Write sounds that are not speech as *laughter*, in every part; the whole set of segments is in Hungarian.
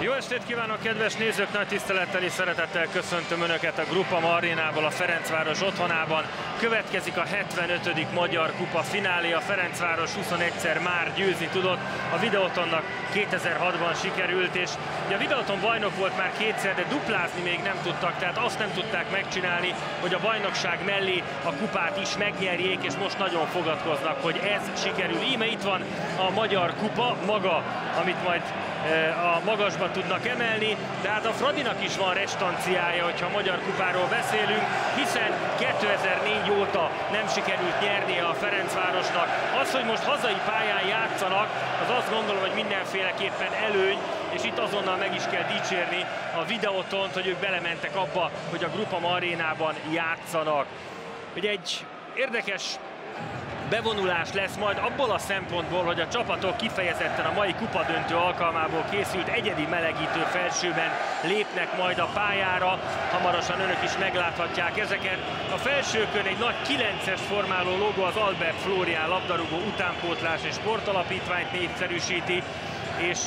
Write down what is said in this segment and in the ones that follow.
Jó estét kívánok, kedves nézők! Nagy tisztelettel és szeretettel köszöntöm Önöket a Grupa Marénából, a Ferencváros otthonában. Következik a 75. Magyar Kupa finálé. A Ferencváros 21-szer már győzni tudott. A Videotonnak 2006-ban sikerült, és ugye a Videoton bajnok volt már kétszer, de duplázni még nem tudtak, tehát azt nem tudták megcsinálni, hogy a bajnokság mellé a kupát is megnyerjék, és most nagyon fogadkoznak, hogy ez sikerül. Íme itt van a Magyar Kupa maga, amit majd a magasba tudnak emelni, de hát a Fradinak is van restanciája, hogyha a Magyar Kupáról beszélünk, hiszen 2004 óta nem sikerült nyernie a Ferencvárosnak. Az, hogy most hazai pályán játszanak, az azt gondolom, hogy mindenféleképpen előny, és itt azonnal meg is kell dicsérni a videótont, hogy ők belementek abba, hogy a Grupa Marénában játszanak. Ugye egy érdekes bevonulás lesz majd abból a szempontból, hogy a csapatok kifejezetten a mai kupadöntő alkalmából készült egyedi melegítő felsőben lépnek majd a pályára. Hamarosan önök is megláthatják ezeket. A felsőkön egy nagy 9-es formáló logó az Albert Florian labdarúgó utánpótlás és sportalapítványt népszerűsíti, és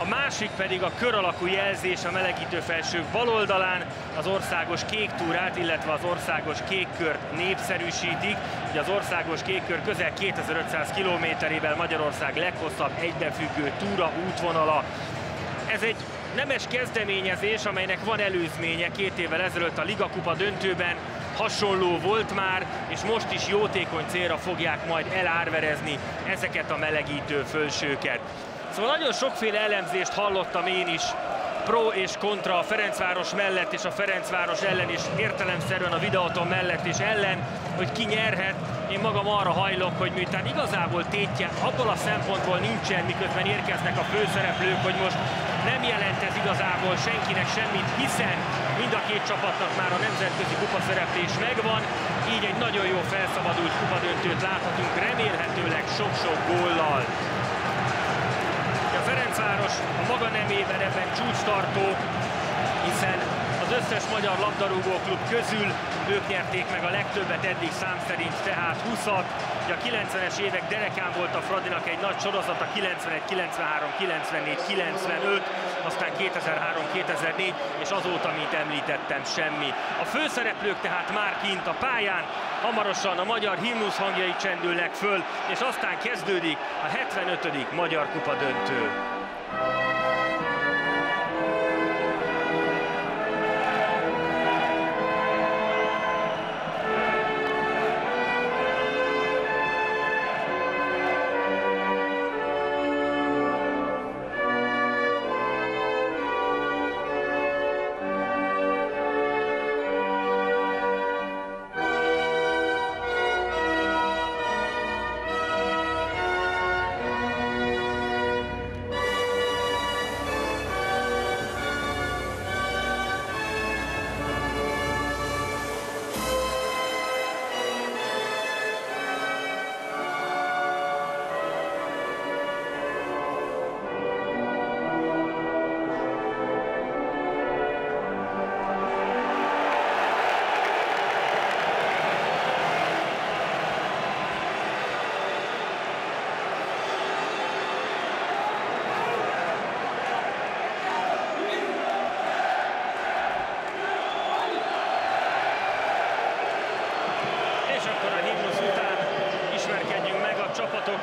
a másik pedig a kör alakú jelzés a melegítő felsők bal oldalán, az országos kék túrát, illetve az országos kék kört népszerűsítik. Ugye az országos kék kör közel 2500 kilométerével Magyarország leghosszabb egybefüggő túra útvonala. Ez egy nemes kezdeményezés, amelynek van előzménye két évvel ezelőtt a Liga Kupa döntőben, hasonló volt már, és most is jótékony célra fogják majd elárverezni ezeket a melegítő fölsőket. Szóval nagyon sokféle elemzést hallottam én is pro és kontra a Ferencváros mellett és a Ferencváros ellen is értelemszerűen a videóton mellett és ellen, hogy ki nyerhet. Én magam arra hajlok, hogy miután igazából tétje abból a szempontból nincsen, miközben érkeznek a főszereplők, hogy most nem jelent ez igazából senkinek semmit, hiszen mind a két csapatnak már a nemzetközi kupaszereplés megvan, így egy nagyon jó felszabadult kupadöntőt láthatunk, remélhetőleg sok-sok góllal. Ferencváros a maga nemében ebben csúcstartó, hiszen az összes magyar labdarúgó klub közül ők nyerték meg a legtöbbet eddig szám szerint, tehát 20-at. Ugye a 90-es évek derekán volt a Fradinak egy nagy sorozata, 91, 93, 94, 95, aztán 2003, 2004, és azóta, mint említettem, semmi. A főszereplők tehát már kint a pályán, hamarosan a magyar himnusz hangjai csendülnek föl, és aztán kezdődik a 75. Magyar Kupa döntő. Bye.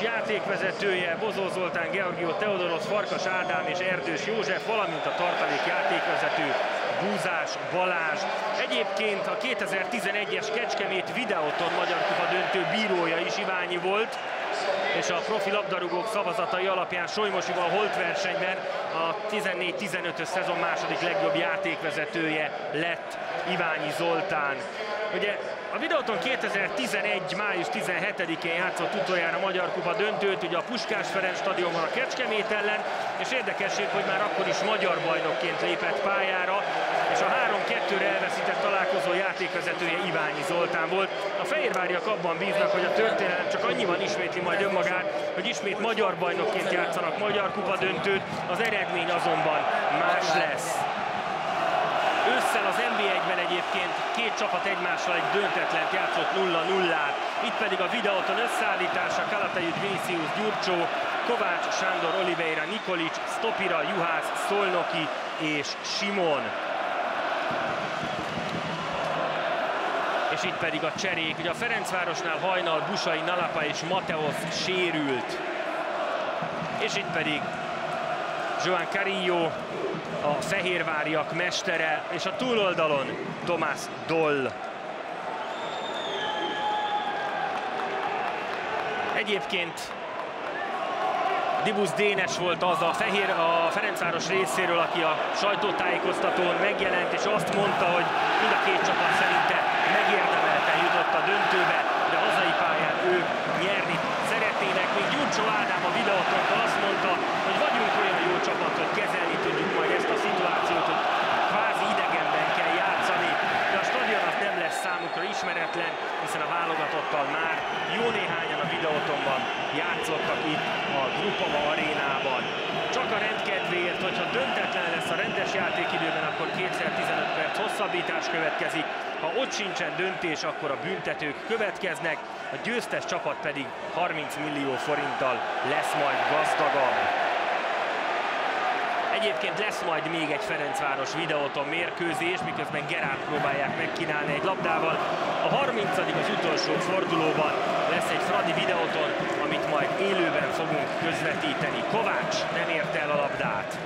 játékvezetője, Bozó Zoltán, Georgió Teodorosz, Farkas Ádám és Erdős József, valamint a tartalék játékvezető Búzás Balázs. Egyébként a 2011-es Kecskemét Videoton Magyar Kupa döntő bírója is Iványi volt, és a profi labdarúgók szavazatai alapján Solymosival holt versenyben a 14-15-ös szezon második legjobb játékvezetője lett Iványi Zoltán. Ugye A videóton 2011. május 17-én játszott utoljára Magyar Kupa döntőt, ugye a Puskás Ferenc stadionban a Kecskemét ellen, és érdekesség, hogy már akkor is magyar bajnokként lépett pályára, és a 3-2-re elveszített találkozó játékvezetője Iványi Zoltán volt. A fehérváriak abban bíznak, hogy a történelem csak annyiban ismétli majd önmagát, hogy ismét magyar bajnokként játszanak Magyar Kupa döntőt, az eredmény azonban más lesz. Ősszel az NB1-ben egyébként két csapat egymással egy döntetlent játszott 0-0-át. Itt pedig a videóton összeállítása Kalatayud Vinicius Gyurcsó, Kovács Sándor Oliveira Nikolic, Stopira Juhász Szolnoki és Simon. És itt pedig a cserék. Ugye a Ferencvárosnál hajnal Busai, Nalapa és Mateos sérült. És itt pedig Joan Carillo, a fehérváriak mestere, és a túloldalon Tomás Doll. Egyébként Dibusz Dénes volt az a, fehér, a Ferencváros részéről, aki a sajtótájékoztatón megjelent, és azt mondta, hogy mind a két csapat szerinte megérdemelten jutott a döntőbe, de a hazai pályán ők nyerni szeretnének. Még Gyurcsó Ádám a videóton azt mondta, hogy vagyunk olyan jó csapat, hogy kezelni tudjuk majd ezt a szituációt, hogy kvázi idegenben kell játszani, de a stadion az nem lesz számukra ismeretlen, hiszen a válogatottal már jó néhányan a videótonban játszottak itt a Grupama arénában. Csak a rendkedvéért, hogyha döntetlen lesz a rendes játékidőben, akkor kétszer 15 perc hosszabbítás következik. Ha ott sincsen döntés, akkor a büntetők következnek, a győztes csapat pedig 30 millió forinttal lesz majd gazdagabb. Egyébként lesz majd még egy Ferencváros videóton mérkőzés, miközben Gerát próbálják megkínálni egy labdával. A 30. az utolsó fordulóban lesz egy Fradi videóton, amit majd élőben fogunk közvetíteni. Kovács nem érte el a labdát.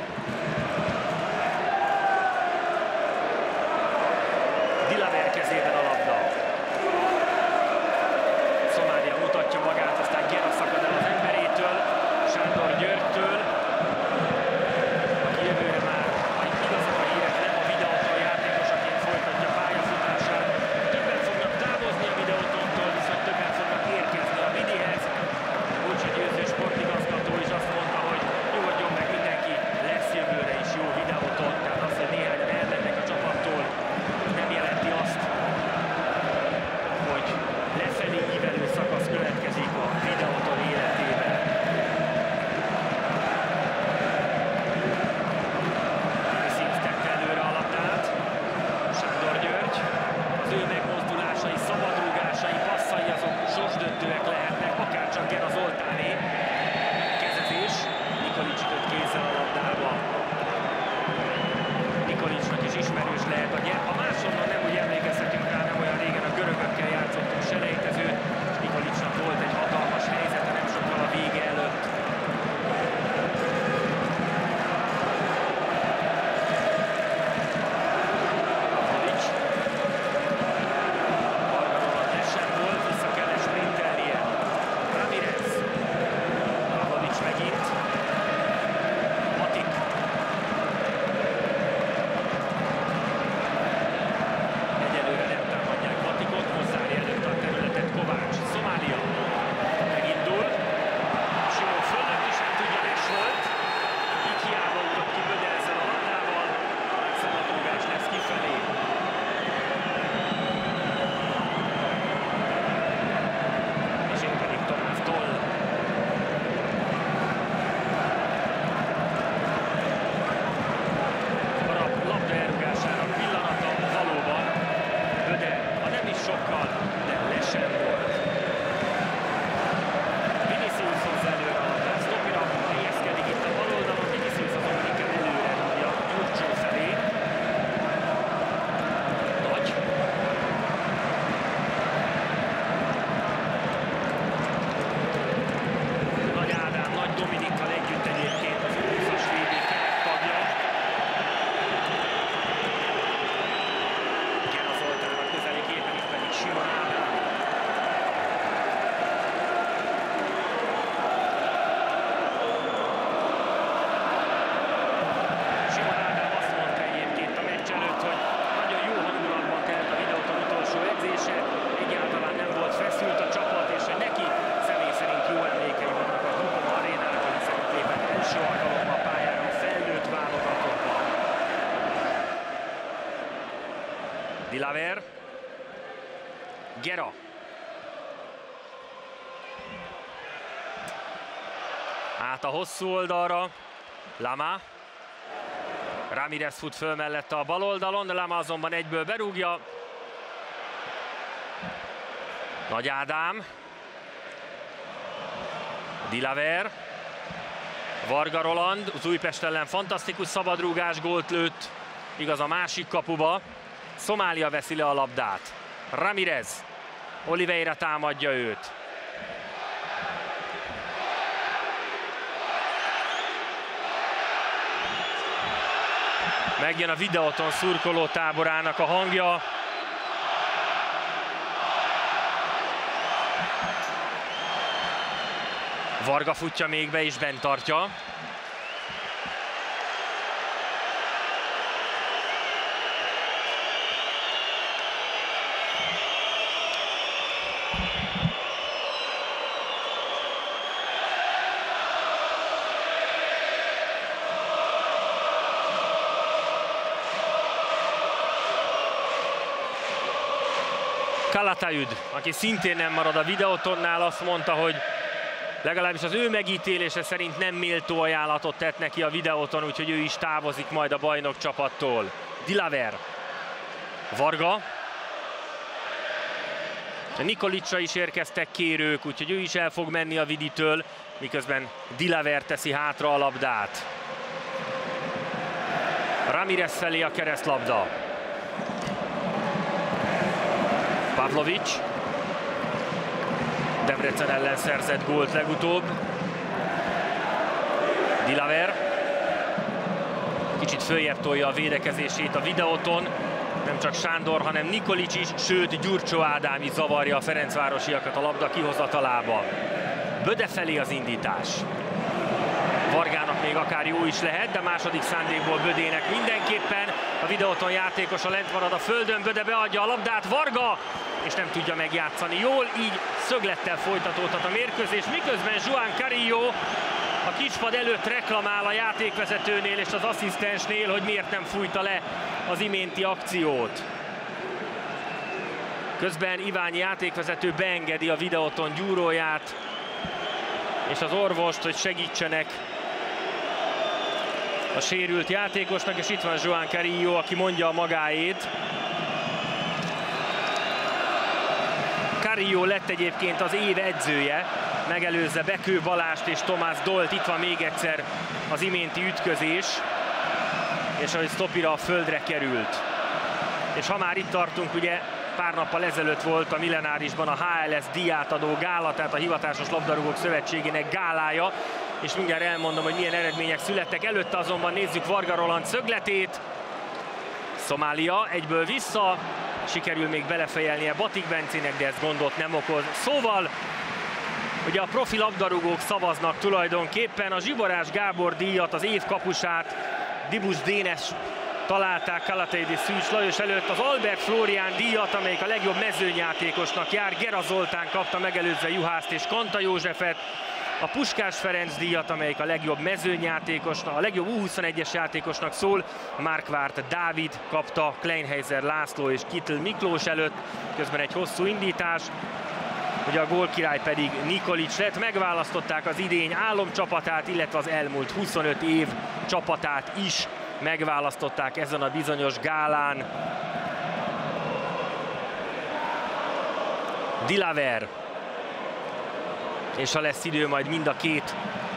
Dilaver. Gera. Át a hosszú oldalra. Lama. Ramirez fut föl mellette a bal oldalon, Lama azonban egyből berúgja. Nagy Ádám. Dilaver. Varga Roland, az Újpest ellen fantasztikus szabadrúgás gólt lőtt, igaz a másik kapuba. Szomália veszi le a labdát. Ramirez. Oliveira támadja őt. Megjön a videóton szurkoló táborának a hangja. Varga futja még be és bent tartja. Kalatayud, aki szintén nem marad a videótonnál, azt mondta, hogy legalábbis az ő megítélése szerint nem méltó ajánlatot tett neki a videóton, úgyhogy ő is távozik majd a bajnok csapattól. Dilaver. Varga. A Nikolicsra is érkeztek kérők, úgyhogy ő is el fog menni a viditől, miközben Dilaver teszi hátra a labdát. Ramirez felé a keresztlabda. Pavlovics. Debrecen ellen szerzett gólt legutóbb. Dilaver. Kicsit följebb tolja a védekezését a videóton. Nem csak Sándor, hanem Nikolic is, sőt Gyurcsó Ádám is zavarja a Ferencvárosiakat a labda kihozatalában. Böde felé az indítás. Vargának még akár jó is lehet, de második szándékból Bödének mindenképpen. A videóton játékosa lent marad a földön, Böde beadja a labdát, Varga és nem tudja megjátszani. Jól így szöglettel folytatódhat a mérkőzés, miközben Juan Carillo a kispad előtt reklamál a játékvezetőnél és az asszisztensnél, hogy miért nem fújta le az iménti akciót. Közben Iványi játékvezető beengedi a videóton gyúróját és az orvost, hogy segítsenek a sérült játékosnak, és itt van Joan Carillo, aki mondja a magáét. Carillo lett egyébként az év edzője, megelőzze Bekő Balást és Tomás Dolt. Itt van még egyszer az iménti ütközés, és ahogy Stopira a földre került. És ha már itt tartunk, ugye pár nappal ezelőtt volt a millenárisban a HLS diátadó gála, tehát a Hivatásos Labdarúgók Szövetségének gálája, és mindjárt elmondom, hogy milyen eredmények születtek. Előtte azonban nézzük Varga Roland szögletét. Szomália egyből vissza, sikerül még belefejelnie Batik Bencének, de ez gondot nem okoz. Szóval Ugye a profi labdarúgók szavaznak tulajdonképpen a Zsiborás Gábor díjat, az év kapusát, Dibus Dénes találták Kalateidi Szűcs Lajos előtt az Albert Florián díjat, amelyik a legjobb mezőnyjátékosnak jár. Gera Zoltán kapta megelőzve Juhászt és Kanta Józsefet a Puskás Ferenc díjat, amelyik a legjobb mezőnyjátékosnak, a legjobb U21-es játékosnak szól. Márkvárt Dávid kapta Kleinheiser László és Kittel Miklós előtt, közben egy hosszú indítás. Ugye a gólkirály pedig Nikolic lett, megválasztották az idény álomcsapatát, illetve az elmúlt 25 év csapatát is megválasztották ezen a bizonyos gálán. Dilaver és ha lesz idő, majd mind a két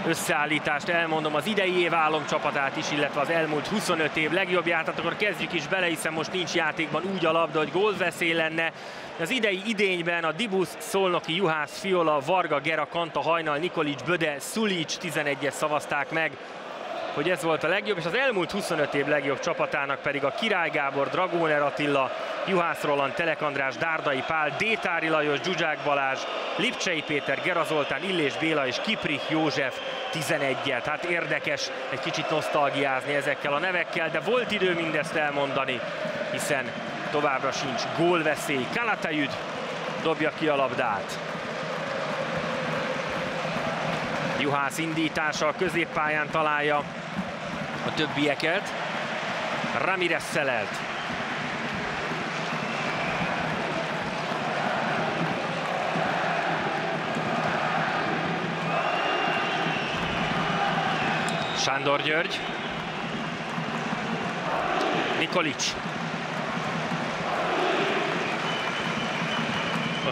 összeállítást elmondom, az idei év álomcsapatát is, illetve az elmúlt 25 év legjobbját, akkor kezdjük is bele, hiszen most nincs játékban úgy a labda, hogy gólveszély lenne. Az idei idényben a Dibusz, Szolnoki, Juhász, Fiola, Varga, Gera, Kanta, Hajnal, Nikolic, Böde, Szulic 11-es szavazták meg hogy ez volt a legjobb, és az elmúlt 25 év legjobb csapatának pedig a Király Gábor, Dragóner Attila, Juhász Roland, Telek András, Dárdai Pál, Détári Lajos, Zsuzsák Balázs, Lipcsei Péter, Gera Zoltán, Illés Béla és Kiprich József 11-et. Hát érdekes egy kicsit nosztalgiázni ezekkel a nevekkel, de volt idő mindezt elmondani, hiszen továbbra sincs gólveszély. Kalatayud dobja ki a labdát. Juhász indítása a középpályán találja a többieket. Ramirez szelelt. Sándor György. Nikolics.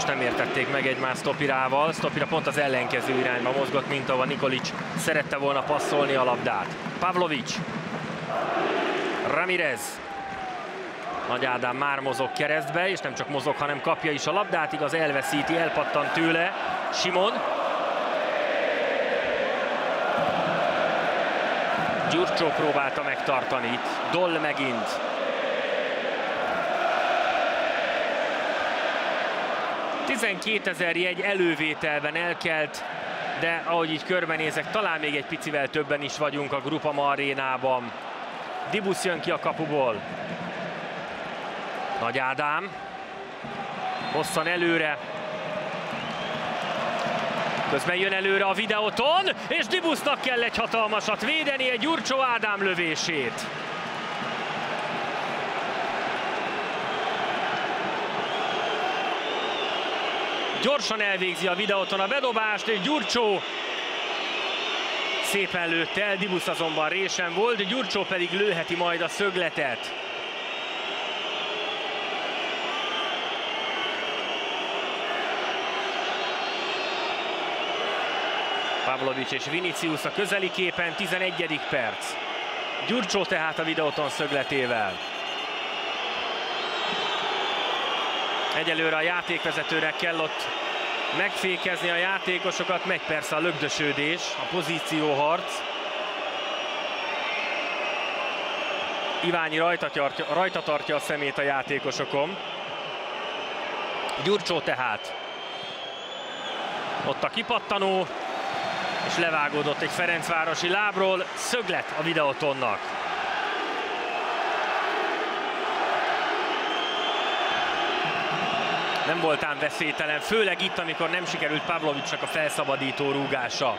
Most nem értették meg egymás Stopirával. Stopira pont az ellenkező irányba mozgott, mint ahova Nikolics szerette volna passzolni a labdát. Pavlovics. Ramirez. Nagy Ádám már mozog keresztbe, és nem csak mozog, hanem kapja is a labdát, igaz elveszíti, elpattan tőle. Simon. Gyurcsó próbálta megtartani itt. Doll megint. Ezer jegy elővételben elkelt, de ahogy így körbenézek, talán még egy picivel többen is vagyunk a Grupama arénában. Dibusz jön ki a kapuból. Nagy Ádám. Hosszan előre. Közben jön előre a videóton, és Dibusznak kell egy hatalmasat védeni egy Gyurcsó Ádám lövését. Gyorsan elvégzi a videóton a bedobást, és Gyurcsó szépen lőtt el, Dibusz azonban résen volt, Gyurcsó pedig lőheti majd a szögletet. Pavlovic és Vinicius a közeli képen, 11. perc. Gyurcsó tehát a videóton szögletével. Egyelőre a játékvezetőnek kell ott megfékezni a játékosokat, meg persze a lögdösődés, a pozícióharc. Iványi rajta, rajta tartja a szemét a játékosokon. Gyurcsó tehát. Ott a kipattanó, és levágódott egy Ferencvárosi lábról, szöglet a videotonnak. Nem voltán veszélytelen, főleg itt, amikor nem sikerült Pavlovicsnak a felszabadító rúgása.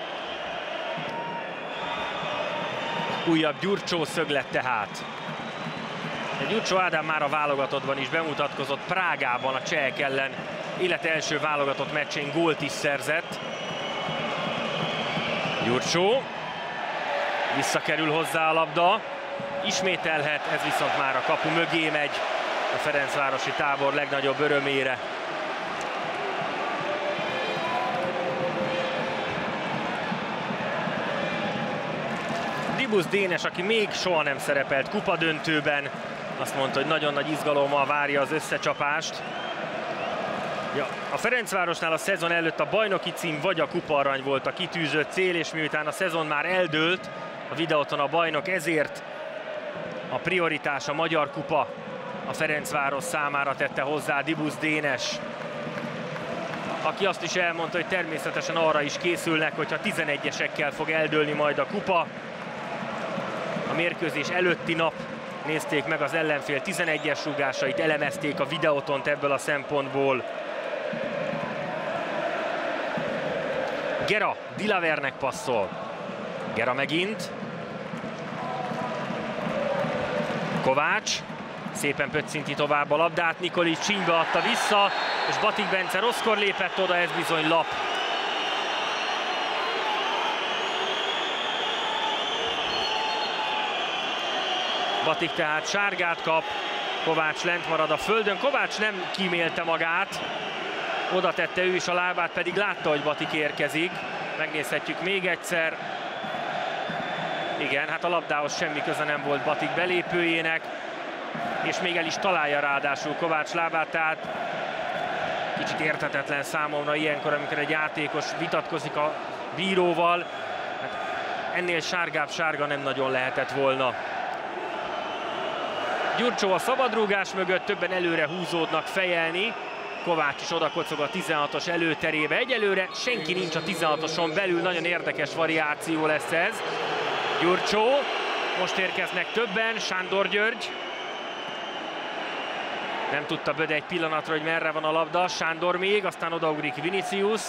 Újabb Gyurcsó szöglet tehát. Egy Gyurcsó Ádám már a válogatottban is bemutatkozott Prágában a csehek ellen, illetve első válogatott meccsén gólt is szerzett. Gyurcsó. Visszakerül hozzá a labda. Ismételhet, ez viszont már a kapu mögé megy a Ferencvárosi tábor legnagyobb örömére. Dibusz Dénes, aki még soha nem szerepelt kupadöntőben, azt mondta, hogy nagyon nagy izgalommal várja az összecsapást. Ja, a Ferencvárosnál a szezon előtt a bajnoki cím vagy a kuparany volt a kitűzött cél, és miután a szezon már eldőlt, a videóton a bajnok, ezért a prioritás a Magyar Kupa a Ferencváros számára tette hozzá Dibusz Dénes, aki azt is elmondta, hogy természetesen arra is készülnek, hogyha 11-esekkel fog eldőlni majd a kupa. A mérkőzés előtti nap nézték meg az ellenfél 11-es rúgásait, elemezték a videótont ebből a szempontból. Gera Dilavernek passzol. Gera megint. Kovács. Szépen pöccinti tovább a labdát. Nikolic csínybe adta vissza, és Batik Bence rosszkor lépett oda, ez bizony lap. Batik tehát sárgát kap, Kovács lent marad a földön. Kovács nem kímélte magát, oda tette ő is a lábát, pedig látta, hogy Batik érkezik. Megnézhetjük még egyszer. Igen, hát a labdához semmi köze nem volt Batik belépőjének, és még el is találja ráadásul Kovács lábát, tehát kicsit értetetlen számomra ilyenkor, amikor egy játékos vitatkozik a bíróval. Hát ennél sárgább sárga nem nagyon lehetett volna. Gyurcsó a szabadrúgás mögött, többen előre húzódnak fejelni. Kovács is odakocog a 16-os előterébe. Egyelőre senki nincs a 16-oson belül, nagyon érdekes variáció lesz ez. Gyurcsó, most érkeznek többen, Sándor György. Nem tudta Böde egy pillanatra, hogy merre van a labda. Sándor még, aztán odaugrik Vinicius.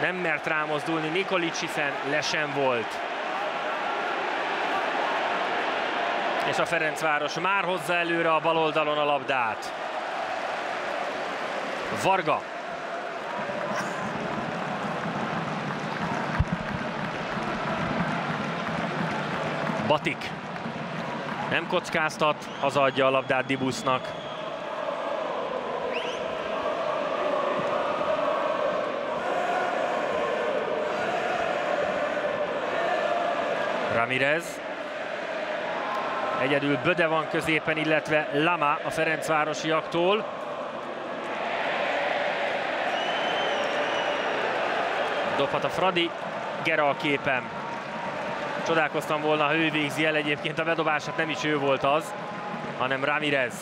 Nem mert rámozdulni Nikolic, hiszen le sem volt. És a Ferencváros már hozza előre a bal oldalon a labdát. Varga. Batik nem kockáztat, hazaadja a labdát Dibusznak. Ramirez. Egyedül Böde van középen, illetve Lama a Ferencvárosiaktól. Dobhat a Fradi, Gera a képen. Csodálkoztam volna, ha ő végzi el egyébként a bedobását, nem is ő volt az, hanem Ramirez.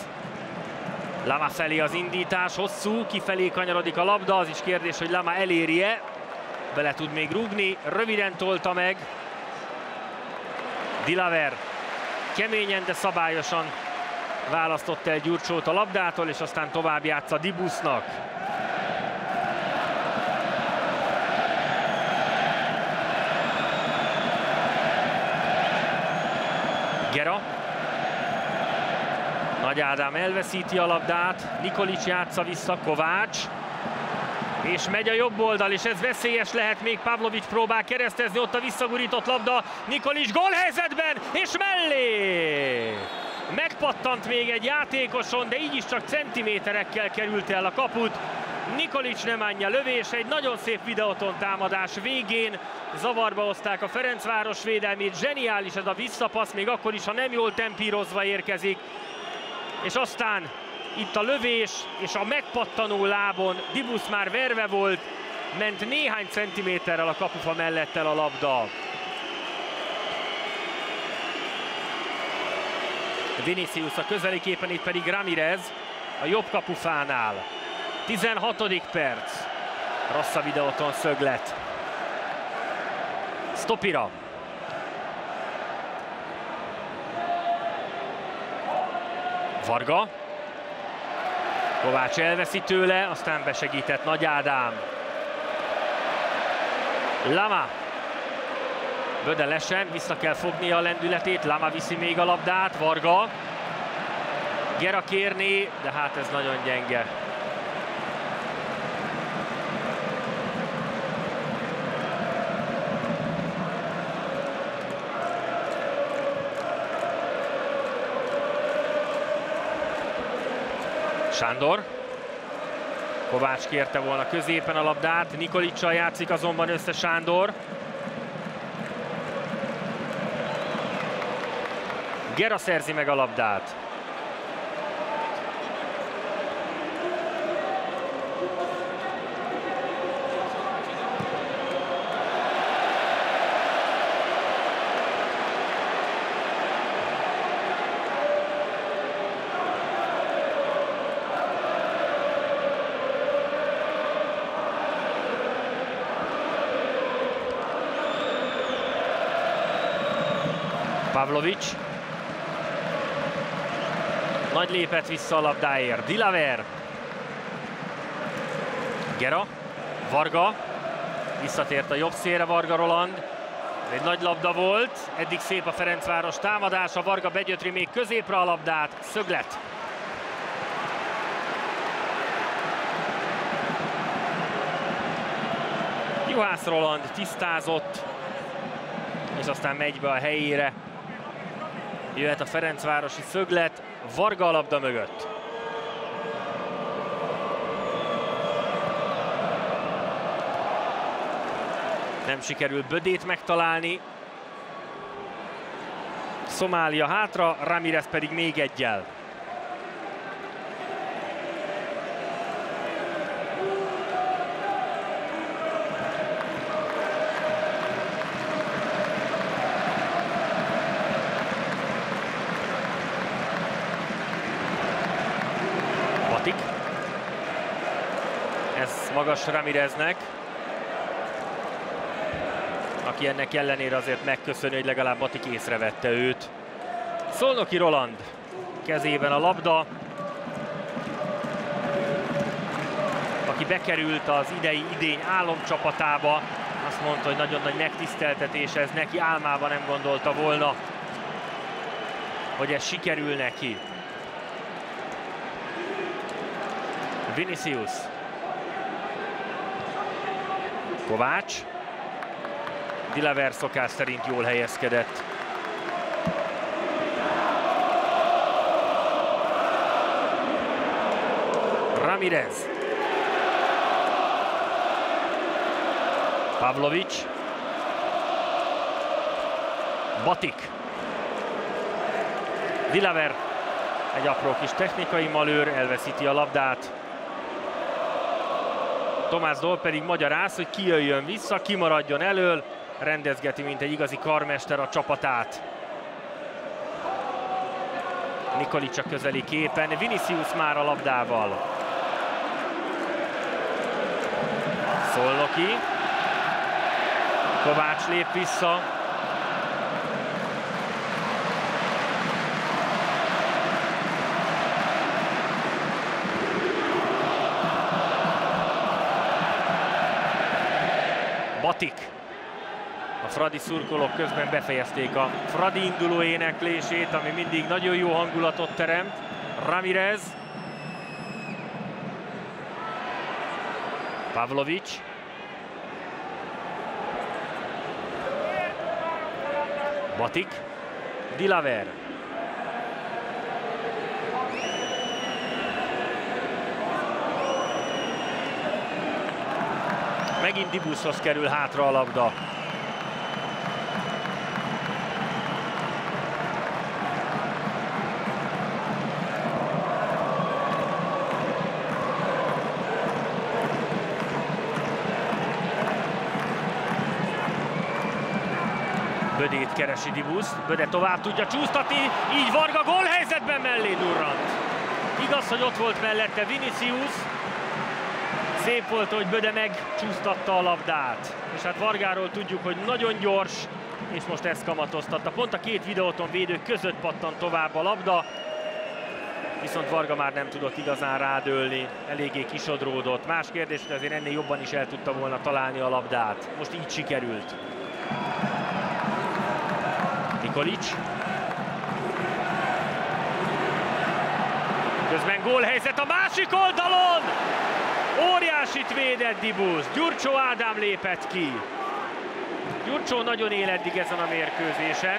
Lama felé az indítás, hosszú, kifelé kanyarodik a labda, az is kérdés, hogy Lama eléri-e. Bele tud még rúgni, röviden tolta meg. Dilaver keményen, de szabályosan választott el Gyurcsót a labdától, és aztán tovább játsza Dibusznak. Gera. Nagy Ádám elveszíti a labdát, Nikolics játsza vissza, Kovács. És megy a jobb oldal, és ez veszélyes lehet, még Pavlovics próbál keresztezni, ott a visszagurított labda, Nikolics gólhelyzetben, és mellé! Megpattant még egy játékoson, de így is csak centiméterekkel került el a kaput. Nikolics nem anya lövés, egy nagyon szép videóton támadás végén. Zavarba hozták a Ferencváros védelmét, zseniális ez a visszapassz, még akkor is, ha nem jól tempírozva érkezik. És aztán itt a lövés és a megpattanó lábon Dibusz már verve volt, ment néhány centiméterrel a kapufa mellett el a labda. Vinicius a közeli képen, itt pedig Ramirez a jobb kapufánál. 16. perc. Rossz a videóton szöglet. Stopira. Varga. Kovács elveszi tőle, aztán besegített Nagy Ádám. Lama. Böde lesen, vissza kell fognia a lendületét, Lama viszi még a labdát, Varga. Gera kérni, de hát ez nagyon gyenge. Sándor. Kovács kérte volna középen a labdát, Nikolicsal játszik azonban össze Sándor. Gera szerzi meg a labdát. Pavlovic. Nagy lépett vissza a labdáért. Dilaver. Gera. Varga. Visszatért a jobb szélre Varga Roland. Egy nagy labda volt. Eddig szép a Ferencváros támadása. Varga begyötri még középre a labdát. Szöglet. Juhász Roland tisztázott, és aztán megy be a helyére. Jöhet a Ferencvárosi szöglet, Varga a labda mögött. Nem sikerül Bödét megtalálni. Szomália hátra, Ramirez pedig még egyel. Magas Ramireznek, aki ennek ellenére azért megköszöni, hogy legalább Batik észrevette őt. Szolnoki Roland kezében a labda, aki bekerült az idei idény álomcsapatába, azt mondta, hogy nagyon nagy megtiszteltetés ez neki, álmában nem gondolta volna, hogy ez sikerül neki. Vinicius Kovács. Dilaver szokás szerint jól helyezkedett. Ramirez. Pavlovic. Batik. Dilaver egy apró kis technikai malőr, elveszíti a labdát. Tomás Dol pedig magyaráz, hogy kijöjjön vissza, kimaradjon elől, rendezgeti, mint egy igazi karmester a csapatát. Nikolic a közeli képen, Vinicius már a labdával. Szolnoki. Kovács lép vissza. Batik. A Fradi szurkolók közben befejezték a Fradi induló éneklését, ami mindig nagyon jó hangulatot teremt. Ramirez. Pavlovic. Batik. Dilaver. Megint Dibuszhoz kerül hátra a labda. Keresi Dibusz, Böde tovább tudja csúsztatni, így Varga gólhelyzetben mellé durrant. Igaz, hogy ott volt mellette Vinicius, szép volt, hogy Böde megcsúsztatta a labdát. És hát Vargáról tudjuk, hogy nagyon gyors, és most ezt kamatoztatta. Pont a két videóton védő között pattan tovább a labda, viszont Varga már nem tudott igazán rádőlni, eléggé kisodródott. Más kérdés, hogy azért ennél jobban is el tudta volna találni a labdát. Most így sikerült. Nikolic. Közben gólhelyzet a másik oldalon! Óriásit védett Dibusz, Gyurcsó Ádám lépett ki. Gyurcsó nagyon él eddig ezen a mérkőzésen,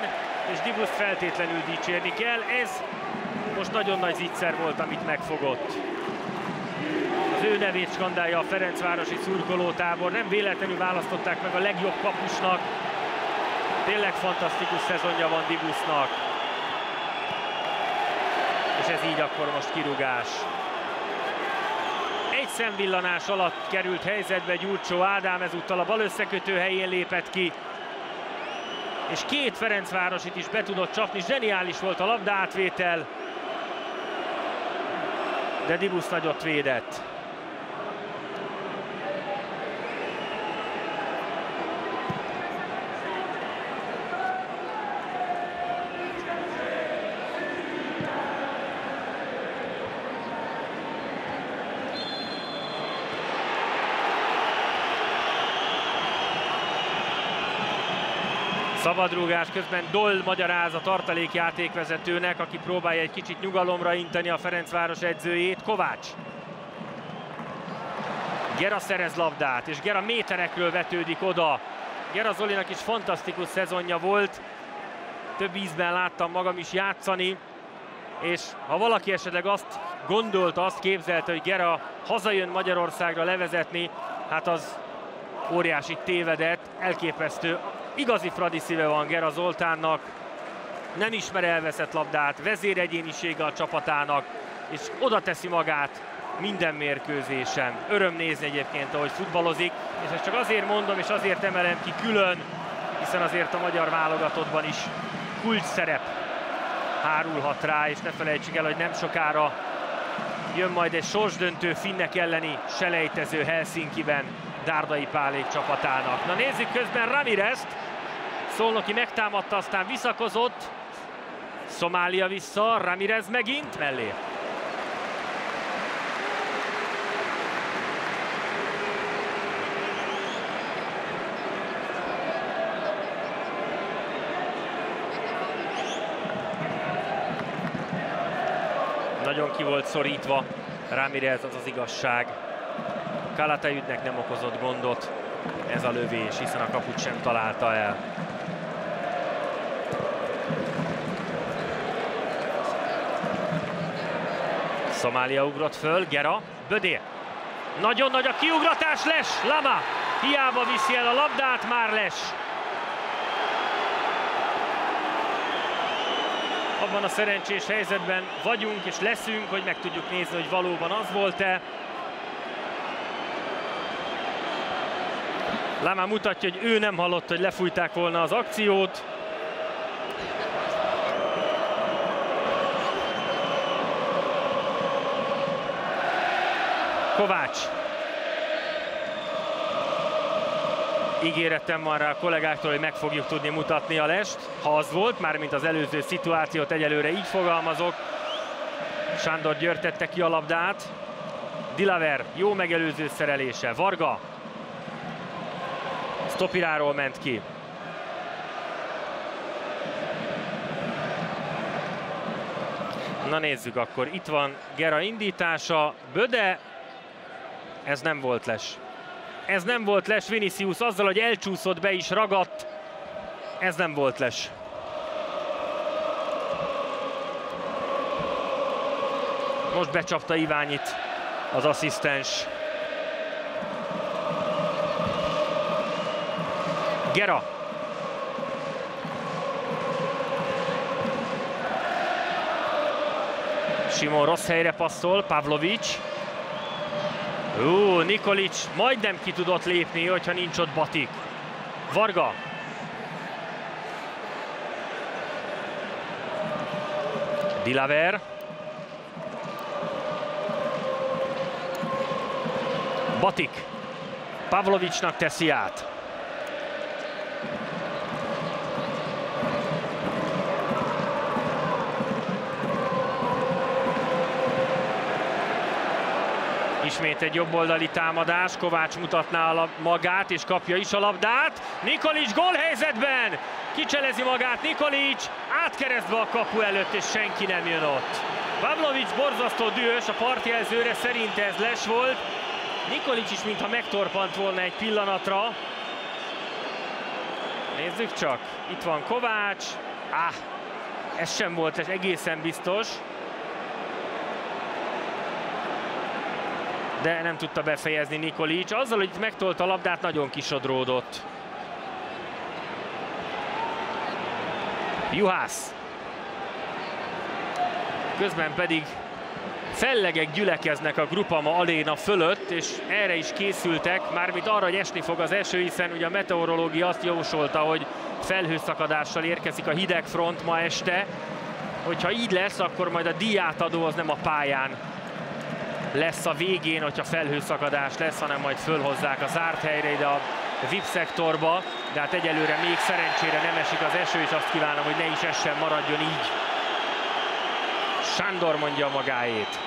és Dibusz feltétlenül dicsérni kell. Ez most nagyon nagy zicser volt, amit megfogott. Az ő nevét skandálja a Ferencvárosi szurkolótábor. Nem véletlenül választották meg a legjobb kapusnak. Tényleg fantasztikus szezonja van Dibusznak. És ez így akkor most kirugás szemvillanás alatt került helyzetbe Gyurcsó Ádám, ezúttal a bal összekötő helyén lépett ki. És két Ferencvárosit is be tudott csapni, zseniális volt a labda. De Dibusz nagyot védett. Szabadrúgás közben Doll magyaráz a tartalék játékvezetőnek, aki próbálja egy kicsit nyugalomra inteni a Ferencváros edzőjét. Kovács. Gera szerez labdát, és Gera méterekről vetődik oda. Gera Zolinak is fantasztikus szezonja volt. Több ízben láttam magam is játszani, és ha valaki esetleg azt gondolta, azt képzelte, hogy Gera hazajön Magyarországra levezetni, hát az óriási tévedett, elképesztő Igazi Fradi szíve van Gera Zoltánnak, nem ismer elveszett labdát, vezéregyénisége a csapatának, és oda teszi magát minden mérkőzésen. Öröm nézni egyébként, ahogy futballozik, és ezt csak azért mondom, és azért emelem ki külön, hiszen azért a magyar válogatottban is kulcs szerep hárulhat rá, és ne felejtsük el, hogy nem sokára jön majd egy sorsdöntő finnek elleni selejtező Helsinki-ben Dárdai Pálék csapatának. Na nézzük közben Ramirezt, Szolnoki megtámadta, aztán visszakozott. Szomália vissza, Ramirez megint mellé. Nagyon ki volt szorítva Ramirez, az az igazság. Kalatajüdnek nem okozott gondot ez a lövés, hiszen a kaput sem találta el. Szomália ugrott föl, Gera, Bödé. Nagyon nagy a kiugratás, Les, Lama. Hiába viszi el a labdát, már Les. Abban a szerencsés helyzetben vagyunk és leszünk, hogy meg tudjuk nézni, hogy valóban az volt-e. Lama mutatja, hogy ő nem hallott, hogy lefújták volna az akciót. Kovács. Ígéretem van rá a kollégáktól, hogy meg fogjuk tudni mutatni a lest, ha az volt, már mint az előző szituációt egyelőre így fogalmazok. Sándor György tette ki a labdát. Dilaver, jó megelőző szerelése. Varga. Stopiráról ment ki. Na nézzük akkor, itt van Gera indítása, Böde ez nem volt les. Ez nem volt les Vinicius, azzal, hogy elcsúszott, be is ragadt. Ez nem volt les. Most becsapta Iványit az asszisztens. Gera. Simon rossz helyre passzol, Pavlovics. Ú, Nikolic majdnem ki tudott lépni, hogyha nincs ott Batik. Varga. Dilaver. Batik. Pavlovicsnak teszi át. Ismét egy jobboldali támadás, Kovács mutatná a magát és kapja is a labdát. Nikolic gólhelyzetben! Kicselezi magát Nikolic, átkeresztve a kapu előtt és senki nem jön ott. Pavlovics borzasztó dühös, a partjelzőre szerint ez les volt. Nikolic is mintha megtorpant volna egy pillanatra. Nézzük csak, itt van Kovács. Ah, ez sem volt ez egészen biztos. De nem tudta befejezni Nikolic. Azzal, hogy megtolta a labdát, nagyon kisodródott. Juhász. Közben pedig fellegek gyülekeznek a Grupama aléna fölött, és erre is készültek, mármint arra, hogy esni fog az eső, hiszen ugye a meteorológia azt jósolta, hogy felhőszakadással érkezik a hideg front ma este. Hogyha így lesz, akkor majd a diátadó az nem a pályán lesz a végén, hogyha felhőszakadás lesz, hanem majd fölhozzák a zárt helyre ide a VIP szektorba, de hát egyelőre még szerencsére nem esik az eső, és azt kívánom, hogy ne is essen, maradjon így. Sándor mondja magáét.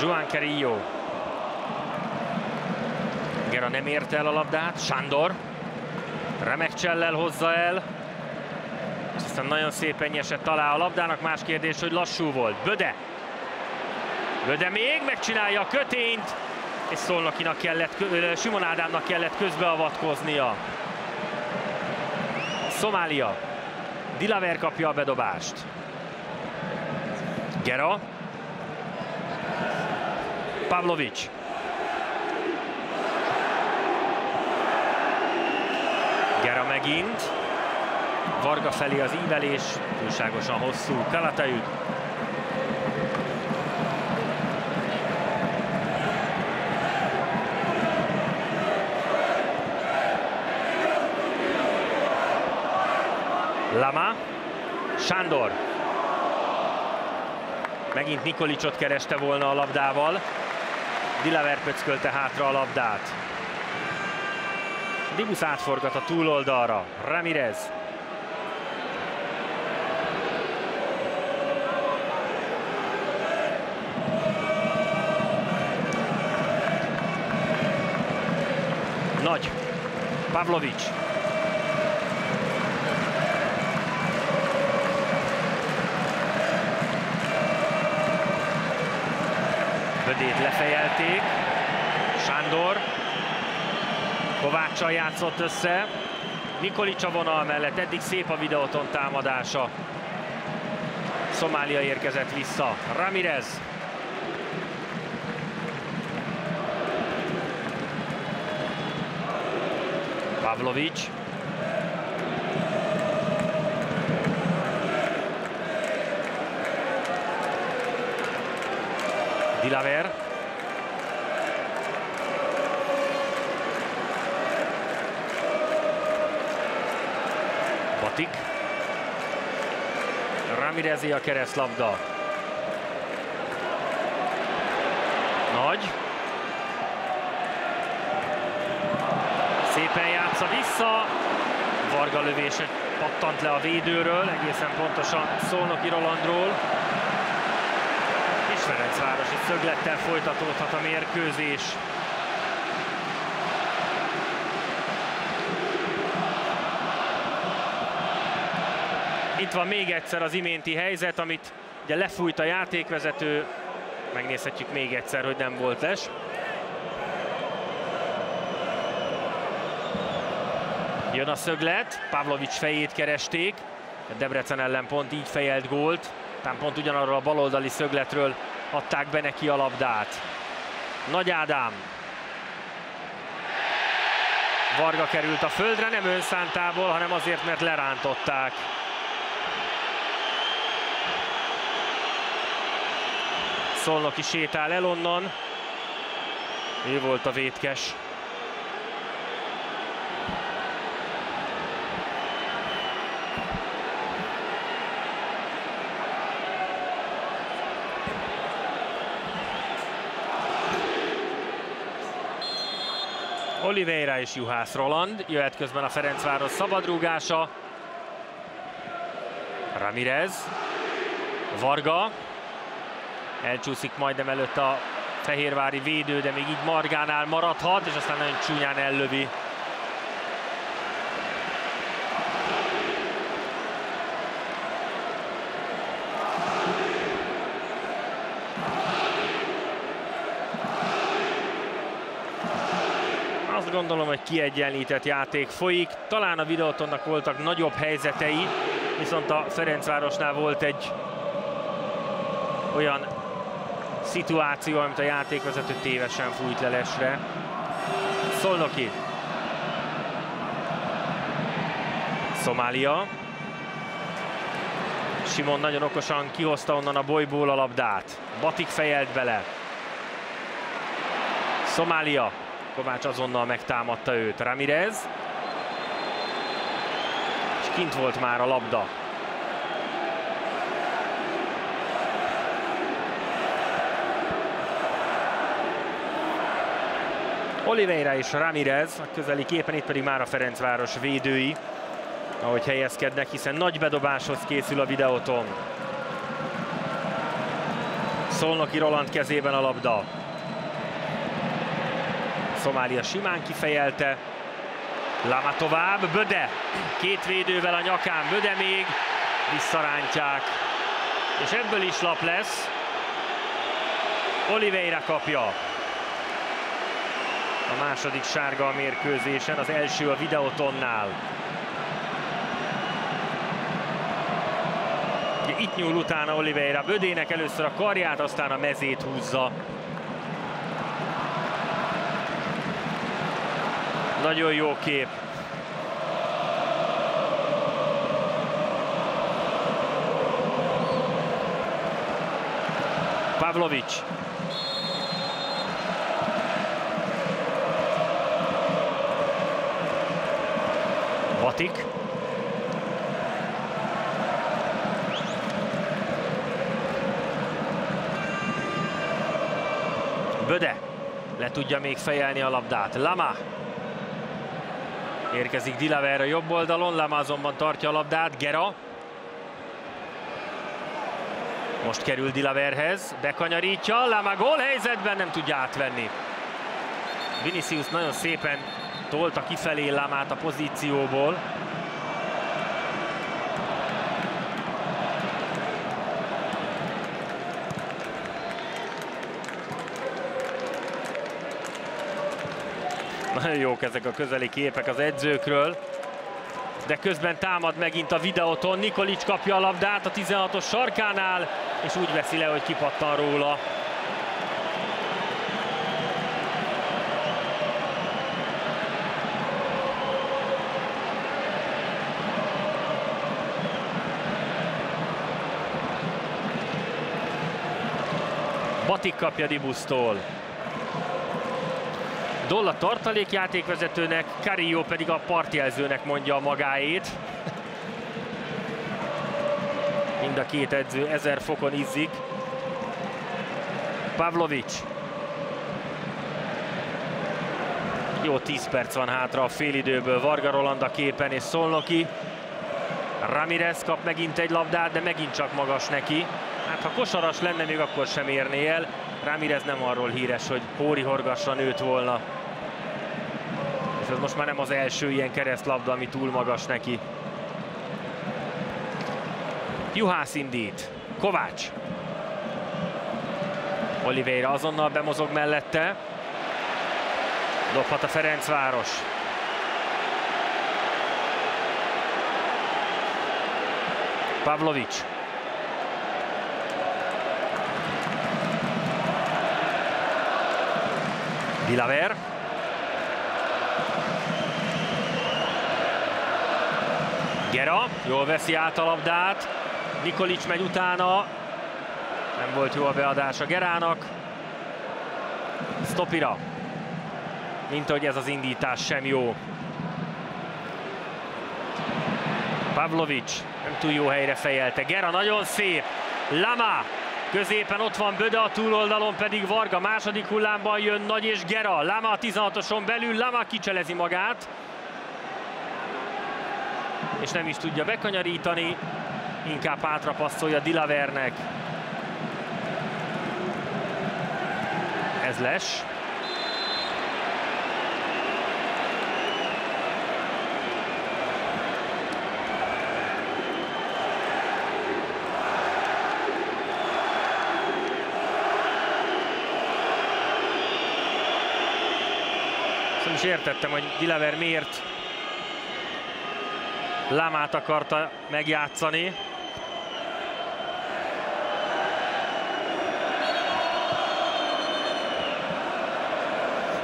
Juan Carillo Gera nem érte el a labdát, Sándor remek csellel hozza el, aztán nagyon szépen nyesett alá a labdának, más kérdés, hogy lassú volt. Böde. Böde még megcsinálja a kötényt, és Szolnokinak kellett, Simon Ádámnak kellett közbeavatkoznia. Szomália. Dilaver kapja a bedobást. Gera. Pavlovics. Gera megint. Varga felé az ívelés, túlságosan hosszú. Kalataüd. Lama. Sándor. Megint Nikolicsot kereste volna a labdával. Dilaver pöckölte hátra a labdát. Dibusz átforgat a túloldalra. Ramirez. Nagy. Pavlovics. Bödét lefejelték. Sándor. Kováccsal játszott össze. Nikolic a vonal mellett, eddig szép a videóton támadása. Szomália érkezett vissza. Ramirez. Pavlovic. Dilaver. Batik. Ramirezi a keresztlabda. Nagy. Szépen játsza vissza. Varga lövése pattant le a védőről, egészen pontosan Szolnoki Rolandról. És Ferencvárosi szöglettel folytatódhat a mérkőzés. Itt van még egyszer az iménti helyzet, amit ugye lefújt a játékvezető. Megnézhetjük még egyszer, hogy nem volt les. Jön a szöglet, Pavlovics fejét keresték. A Debrecen ellen pont így fejelt gólt. Tehát pont ugyanarról a baloldali szögletről adták be neki a labdát. Nagy Ádám. Varga került a földre, nem önszántából, hanem azért, mert lerántották. Szolnoki sétál el onnan. Ő volt a vétkes. Oliveira és Juhász Roland. Jöhet közben a Ferencváros szabadrúgása. Ramirez. Varga. Elcsúszik majdnem előtt a fehérvári védő, de még így Margánál maradhat, és aztán nagyon csúnyán ellövi. Azt gondolom, hogy kiegyenlített játék folyik. Talán a videótonnak voltak nagyobb helyzetei, viszont a Ferencvárosnál volt egy olyan szituáció, amit a játékvezető tévesen fújt le lesre. Szolnoki. Szomália. Simon nagyon okosan kihozta onnan a bolyból a labdát. Batik fejelt bele. Szomália. Kovács azonnal megtámadta őt. Ramirez. És kint volt már a labda. Oliveira és Ramirez a közeli képen, itt pedig már a Ferencváros védői, ahogy helyezkednek, hiszen nagy bedobáshoz készül a videóton. Szolnoki Roland kezében a labda. Szomália simán kifejelte. Lama tovább, Böde. Két védővel a nyakán, Böde még. Visszarántják. És ebből is lap lesz. Oliveira kapja. A második sárga a mérkőzésen, az első a videótonnál. Itt nyúl utána Oliveira Bödének, először a karját, aztán a mezét húzza. Nagyon jó kép. Pavlovic Batik. Böde tudja még fejelni a labdát. Lama. Érkezik Dilaver a jobb oldalon, Lama azonban tartja a labdát. Gera. Most kerül Dilaverhez, bekanyarítja, Lama gól helyzetben nem tudja átvenni. Vinicius nagyon szépen tolta kifelé Lamát a pozícióból. Nagyon jók ezek a közeli képek az edzőkről. De közben támad megint a videóton. Nikolics kapja a labdát a 16-os sarkánál, és úgy veszi le, hogy kipattan róla. Batik kapja Dibusztól. Dolla tartalékjátékvezetőnek, Carillo pedig a partjelzőnek mondja a magáét. Mind a két edző ezer fokon izzik. Pavlovic. Jó 10 perc van hátra a félidőből. Varga Roland a képen és Szolnoki. Ramirez kap megint egy labdát, de megint csak magas neki. Hát ha kosaras lenne, még akkor sem érné el. Ramirez nem arról híres, hogy Póri horgassa nőtt volna. Ez most már nem az első ilyen keresztlabda, ami túl magas neki. Juhász indít. Kovács. Oliveira azonnal bemozog mellette. Dobhat a Ferencváros. Pavlovics. Vilaver. Gera, jól veszi át a labdát. Nikolics megy utána. Nem volt jó a beadás a Gerának. Stopira. Mint hogy ez az indítás sem jó. Pavlovics nem túl jó helyre fejelte. Gera nagyon szép. Lama Középen ott van Böde, a túloldalon pedig Varga. Második hullámban jön Nagy és Gera. Lama a 16-oson belül, Lama kicselezi magát. És nem is tudja bekanyarítani. Inkább hátrapasszolja Dilavernek. Ez les. is értettem, hogy Dilever miért Lámát akarta megjátszani.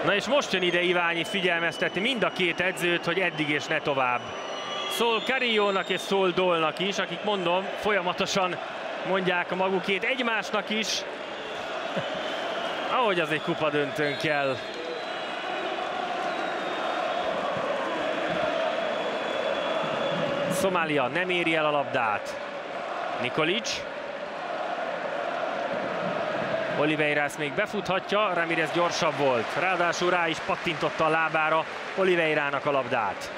Na és most jön ide Iványi figyelmeztetni mind a két edzőt, hogy eddig és ne tovább. Szól Carillónak és szól Dolnak is, akik mondom, folyamatosan mondják a magukét egymásnak is. Ahogy az egy kupa döntőn kell. Szomália nem éri el a labdát. Nikolic. Oliveira ezt még befuthatja, Ramirez gyorsabb volt. Ráadásul rá is pattintotta a lábára Oliveirának a labdát.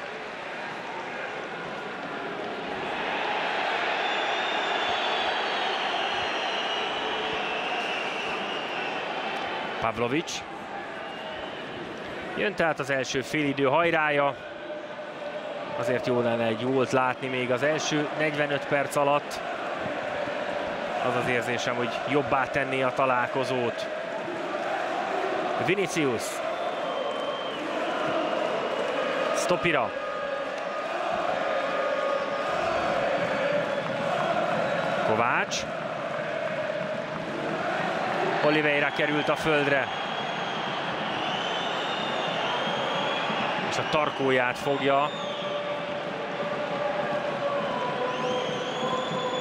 Pavlovic. Jön tehát az első félidő hajrája azért jó lenne egy jót látni még az első 45 perc alatt. Az az érzésem, hogy jobbá tenné a találkozót. Vinicius. Stopira. Kovács. Oliveira került a földre. És a tarkóját fogja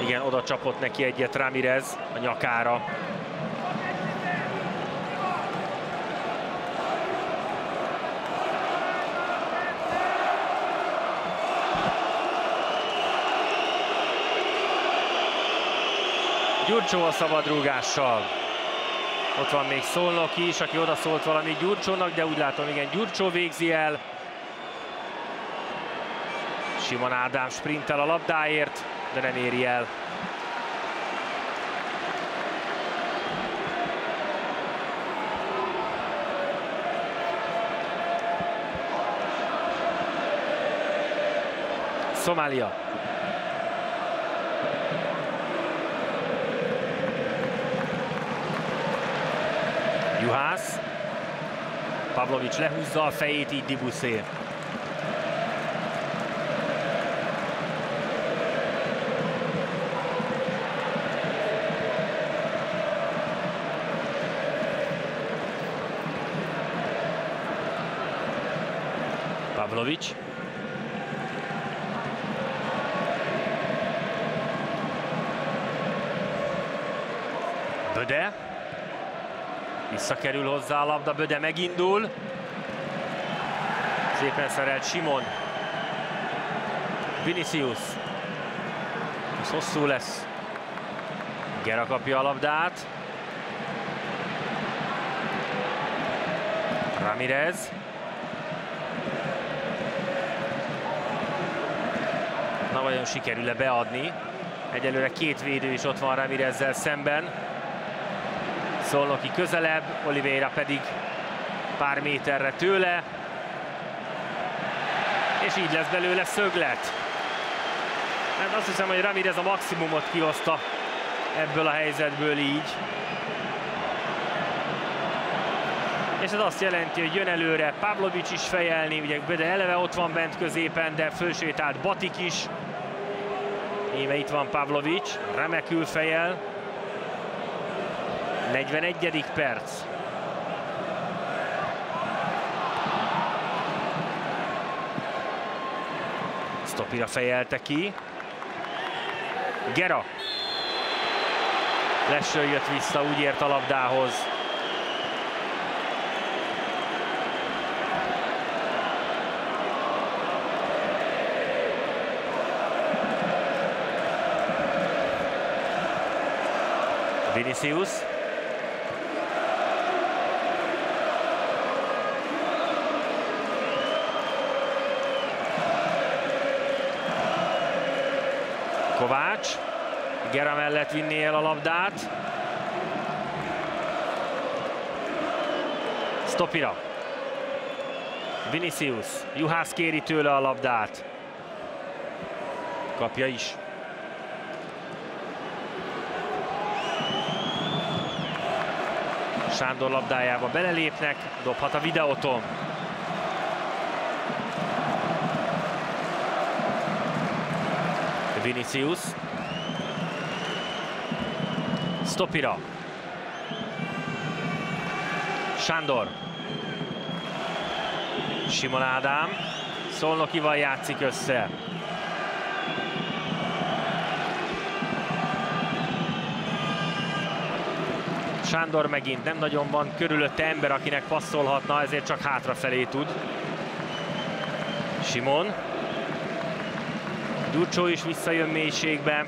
Igen, oda csapott neki egyet Ramirez a nyakára. Gyurcsó a szabadrúgással. Ott van még Szolnoki is, aki odaszólt valami Gyurcsónak, de úgy látom, igen, Gyurcsó végzi el. Simon Ádám sprintel a labdáért de nem éri el. Szomália. Juhász. Pavlovics lehúzza a fejét, így Dibuszé. Pavlovics. Böde. Visszakerül hozzá a labda, Böde megindul. Szépen szerelt Simon. Vinicius. Ez hosszú lesz. Gera kapja a labdát. Ramirez. Na vajon sikerül-e beadni? Egyelőre két védő is ott van Ramirezzel szemben. Szolnoki közelebb, Oliveira pedig pár méterre tőle. És így lesz belőle szöglet. Hát azt hiszem, hogy Ramirez a maximumot kihozta ebből a helyzetből így. És ez azt jelenti, hogy jön előre Pavlovics is fejelni, ugye de eleve ott van bent középen, de fölsétált Batik is. Íme itt van Pavlovics, remekül fejel. 41. perc. Stopira fejelte ki. Gera. Lesről jött vissza, úgy ért a labdához. Vinicius. Kovács. Gera mellett vinni el a labdát. Stopira. Vinicius. Juhász kéri tőle a labdát. Kapja is. Sándor labdájába belelépnek, dobhat a videóton. Vinicius. Stopira. Sándor. Simon Ádám. Szolnokival játszik össze. Sándor megint nem nagyon van körülötte ember, akinek passzolhatna, ezért csak hátrafelé tud. Simon. Durcsó is visszajön mélységbe.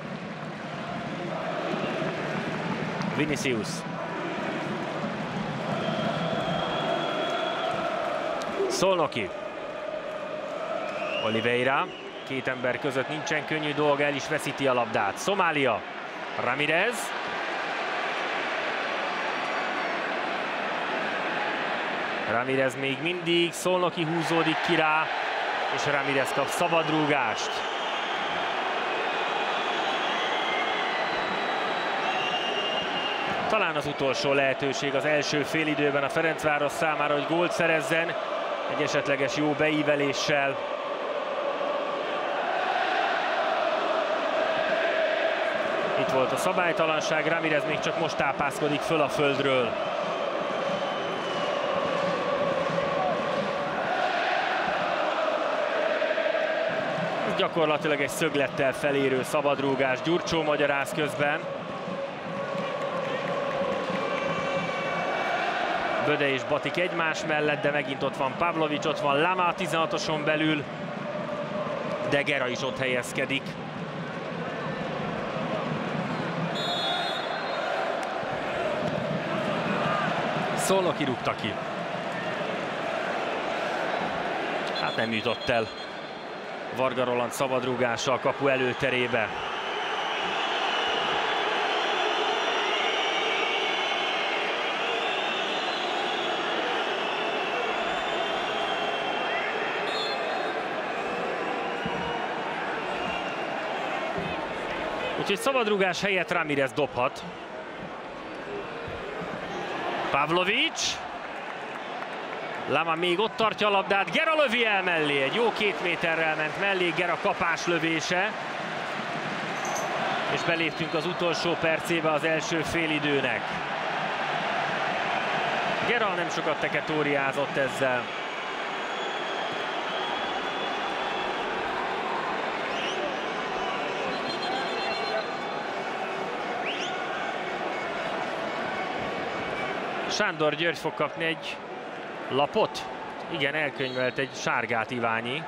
Vinicius. Szolnoki. Oliveira. Két ember között nincsen könnyű dolga, el is veszíti a labdát. Szomália. Ramirez. Ramirez még mindig, Szolnoki húzódik ki rá, és Ramirez kap szabadrúgást. Talán az utolsó lehetőség az első félidőben a Ferencváros számára, hogy gólt szerezzen egy esetleges jó beíveléssel. Itt volt a szabálytalanság, Ramirez még csak most tápászkodik föl a földről. Gyakorlatilag egy szöglettel felérő szabadrúgás. Gyurcsó magyaráz közben. Böde és Batik egymás mellett, de megint ott van Pavlovics, ott van Lama a 16-oson belül, de Gera is ott helyezkedik. Szolnok kirúgta ki. Hát nem jutott el Varga Roland szabadrúgása a kapu előterébe. Úgyhogy szabadrúgás helyett Ramirez dobhat. Pavlovics. Lama még ott tartja a labdát, Gera lövi el mellé, egy jó két méterrel ment mellé, Gera kapás lövése. És beléptünk az utolsó percébe az első félidőnek. Gera nem sokat teketóriázott ezzel. Sándor György fog kapni egy lapot. Igen, elkönyvelt egy sárgát Iványi.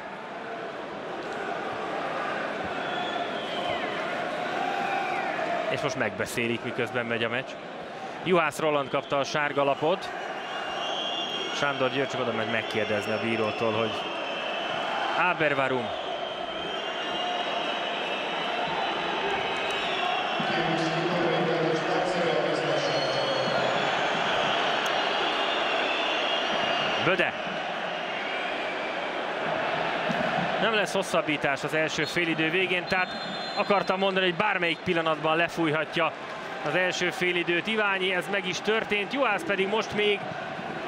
És most megbeszélik, miközben megy a meccs. Juhász Roland kapta a sárga lapot. Sándor György csak oda megy megkérdezni a bírótól, hogy Ábervarum Böde. Nem lesz hosszabbítás az első félidő végén, tehát akartam mondani, hogy bármelyik pillanatban lefújhatja az első félidőt Iványi, ez meg is történt. Juhász pedig most még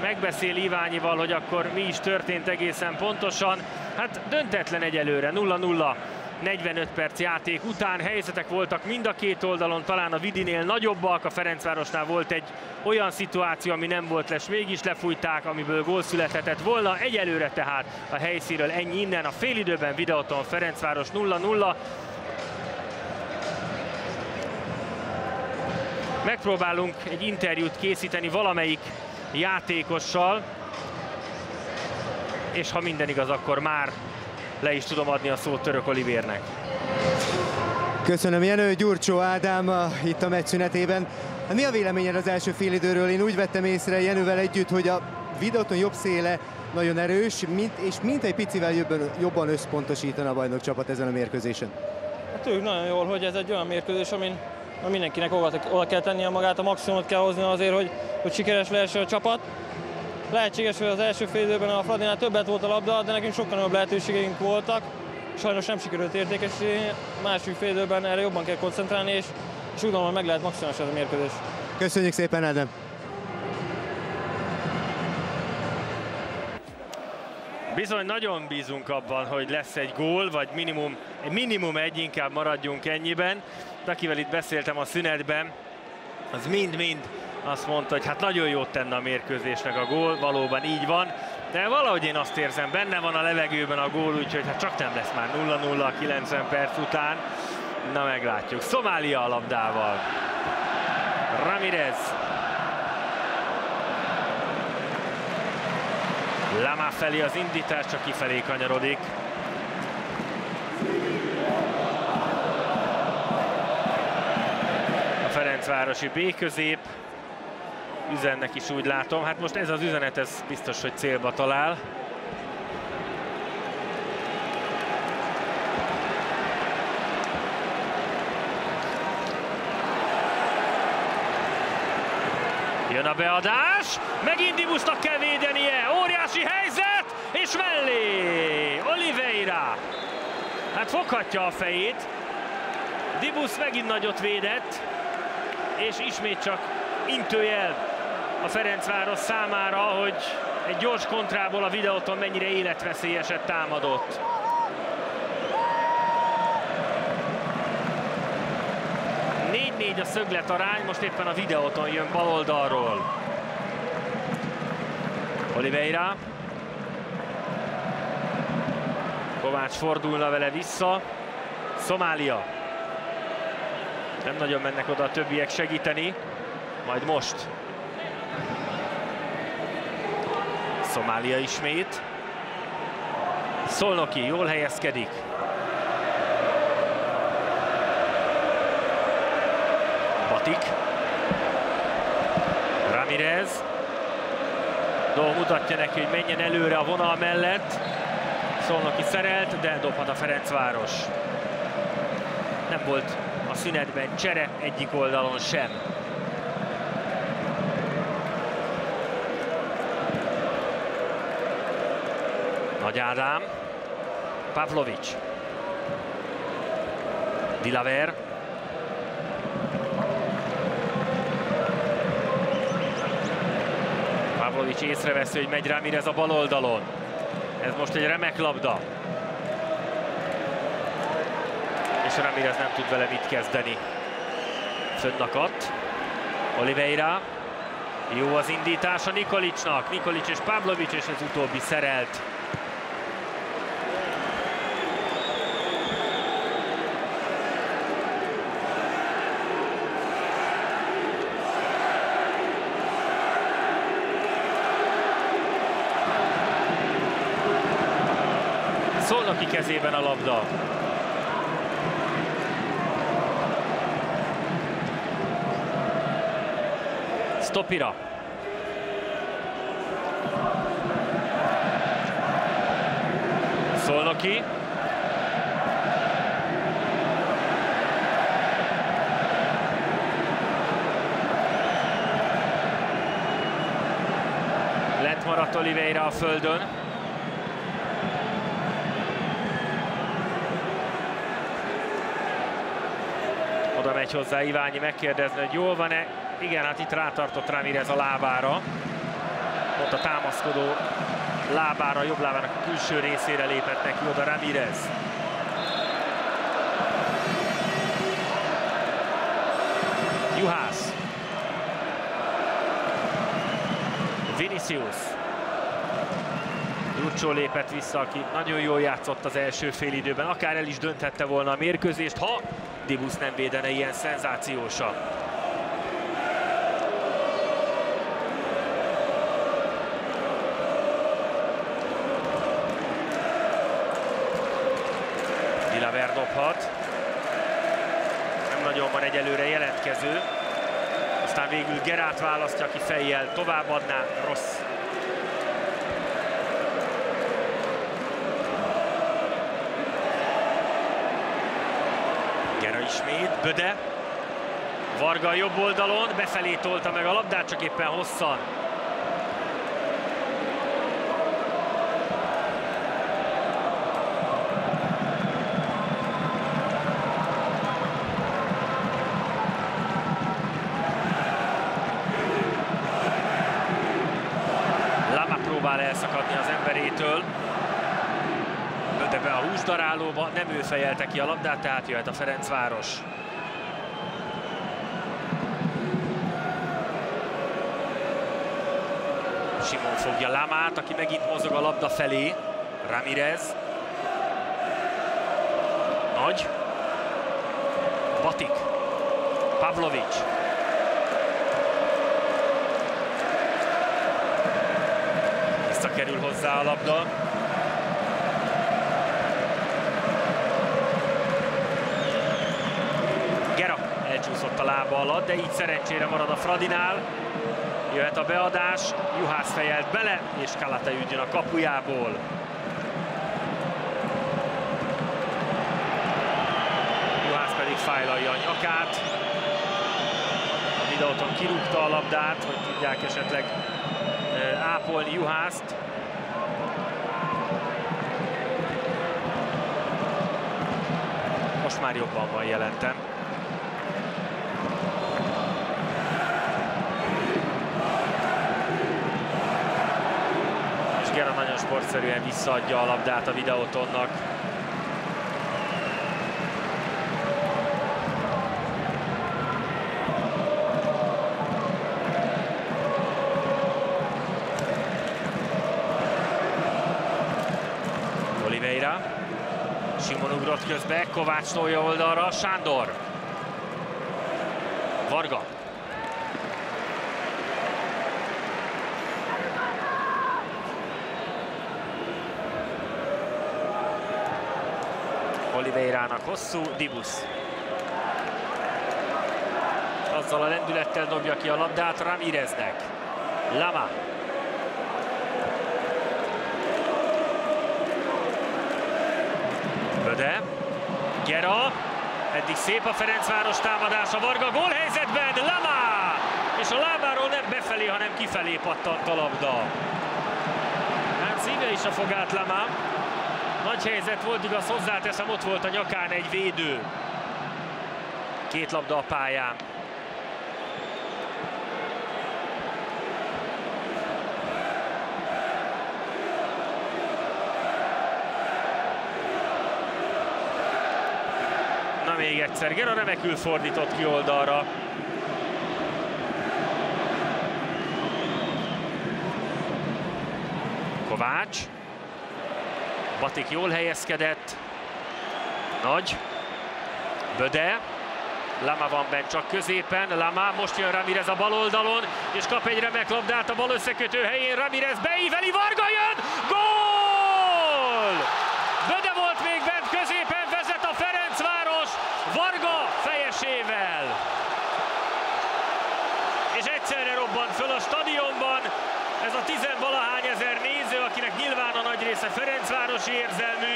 megbeszél Iványival, hogy akkor mi is történt egészen pontosan. Hát döntetlen egyelőre, 0-0 45 perc játék után helyzetek voltak mind a két oldalon, talán a Vidinél nagyobbak, a Ferencvárosnál volt egy olyan szituáció, ami nem volt les, mégis lefújták, amiből gól születhetett volna. Egyelőre tehát a helyszínről ennyi innen, a félidőben videóton Ferencváros 0-0. Megpróbálunk egy interjút készíteni valamelyik játékossal, és ha minden igaz, akkor már le is tudom adni a szót Török Olivérnek. Köszönöm Jenő, Gyurcsó Ádám itt a meccs szünetében. Hát mi a véleményed az első félidőről? Én úgy vettem észre Jenővel együtt, hogy a videóton jobb széle nagyon erős, mint, és mint egy picivel jobban, jobban összpontosítana a bajnok csapat ezen a mérkőzésen. Hát ők nagyon jól, hogy ez egy olyan mérkőzés, amin mindenkinek oda, oda kell tennie magát, a maximumot kell hozni azért, hogy, hogy sikeres lehessen a csapat. Lehetséges, hogy az első fél időben a Fradinál többet volt a labda, de nekünk sokkal nagyobb lehetőségeink voltak. Sajnos nem sikerült értékesíteni, második fél időben erre jobban kell koncentrálni, és, és úgy gondolom, hogy meg lehet maximális ez a mérkőzés. Köszönjük szépen, Ádám! Bizony nagyon bízunk abban, hogy lesz egy gól, vagy minimum, minimum egy, inkább maradjunk ennyiben. De akivel itt beszéltem a szünetben, az mind-mind azt mondta, hogy hát nagyon jót tenne a mérkőzésnek a gól, valóban így van, de valahogy én azt érzem, benne van a levegőben a gól, úgyhogy hát csak nem lesz már 0-0 a 90 perc után. Na meglátjuk. Szomália a labdával. Ramirez. Lama felé az indítás, csak kifelé kanyarodik. A Ferencvárosi B közép üzennek is úgy látom. Hát most ez az üzenet, ez biztos, hogy célba talál. Jön a beadás, megint Dibusznak kell védenie, óriási helyzet, és mellé Oliveira. Hát foghatja a fejét, Dibusz megint nagyot védett, és ismét csak intőjel a Ferencváros számára, hogy egy gyors kontrából a videóton mennyire életveszélyeset támadott. Négy-négy a szöglet arány, most éppen a videóton jön bal oldalról. Oliveira. Kovács fordulna vele vissza. Szomália. Nem nagyon mennek oda a többiek segíteni. Majd most Szomália ismét. Szolnoki jól helyezkedik. Batik. Ramirez. Dó mutatja neki, hogy menjen előre a vonal mellett. Szolnoki szerelt, de dobhat a Ferencváros. Nem volt a szünetben csere egyik oldalon sem. Nagy Ádám. Pavlovics. Dilaver. Pavlovics észreveszi, hogy megy Ramirez a bal oldalon. Ez most egy remek labda. És Ramirez nem tud vele mit kezdeni. Fönnakadt. Oliveira. Jó az indítása Nikolicsnak. Nikolics és Pavlovics, és az utóbbi szerelt. Szolnoki kezében a labda. Stopira. Szolnoki. Lent maradt Oliveira a földön. Oda megy hozzá Iványi megkérdezni, hogy jól van-e. Igen, hát itt rátartott Ramirez a lábára. Ott a támaszkodó lábára, jobb lábának a külső részére lépett neki oda Ramirez. Juhász. Vinicius. Jurcsó lépett vissza, aki nagyon jól játszott az első fél időben, akár el is dönthette volna a mérkőzést, ha Dibusz nem védene ilyen szenzációsan. Dilaver dobhat. Nem nagyon van egyelőre jelentkező. Aztán végül Gerát választja, aki fejjel továbbadná. Rossz ismét, Böde. Varga a jobb oldalon, befelé tolta meg a labdát, csak éppen hosszan. Lama próbál elszakadni az emberétől be a húsdarálóba, nem ő fejelte ki a labdát, tehát jöhet a Ferencváros. Simon fogja Lamát, aki megint mozog a labda felé. Ramirez. Nagy. Batik. Pavlovics. Visszakerül hozzá a labda. elcsúszott a lába alatt, de így szerencsére marad a Fradinál. Jöhet a beadás, Juhász fejelt bele, és Kalata ügyön a kapujából. Juhász pedig fájlalja a nyakát. Videóton kirúgta a labdát, hogy tudják esetleg ápolni Juhászt. Most már jobban van jelentem. Sportszerűen visszaadja a labdát a videótonnak. Oliveira. Simon ugrott közbe, Kovács tolja oldalra, Sándor. Varga. Oliveirának hosszú, Dibusz. Azzal a lendülettel dobja ki a labdát Ramireznek. Lama. Böde. Gera. Eddig szép a Ferencváros támadása. Varga gólhelyzetben. Lama! És a lábáról nem befelé, hanem kifelé pattant a labda. Hát szíve is a fogát Lama. Nagy helyzet volt, igaz, hozzáteszem, ott volt a nyakán egy védő. Két labda a pályán. Na még egyszer, Gera remekül fordított ki oldalra. Batik jól helyezkedett. Nagy. Böde. Lama van bent csak középen, Lama most jön Ramirez a bal oldalon, és kap egy remek labdát a bal összekötő helyén, Ramirez beíveli, Varga jön, gól! Böde volt még bent középen, vezet a Ferencváros, Varga fejesével. És egyszerre robbant föl a stadionban, ez a tizenvalahány ezer néző, akinek nyilván a nagy Ferencvárosi érzelmű,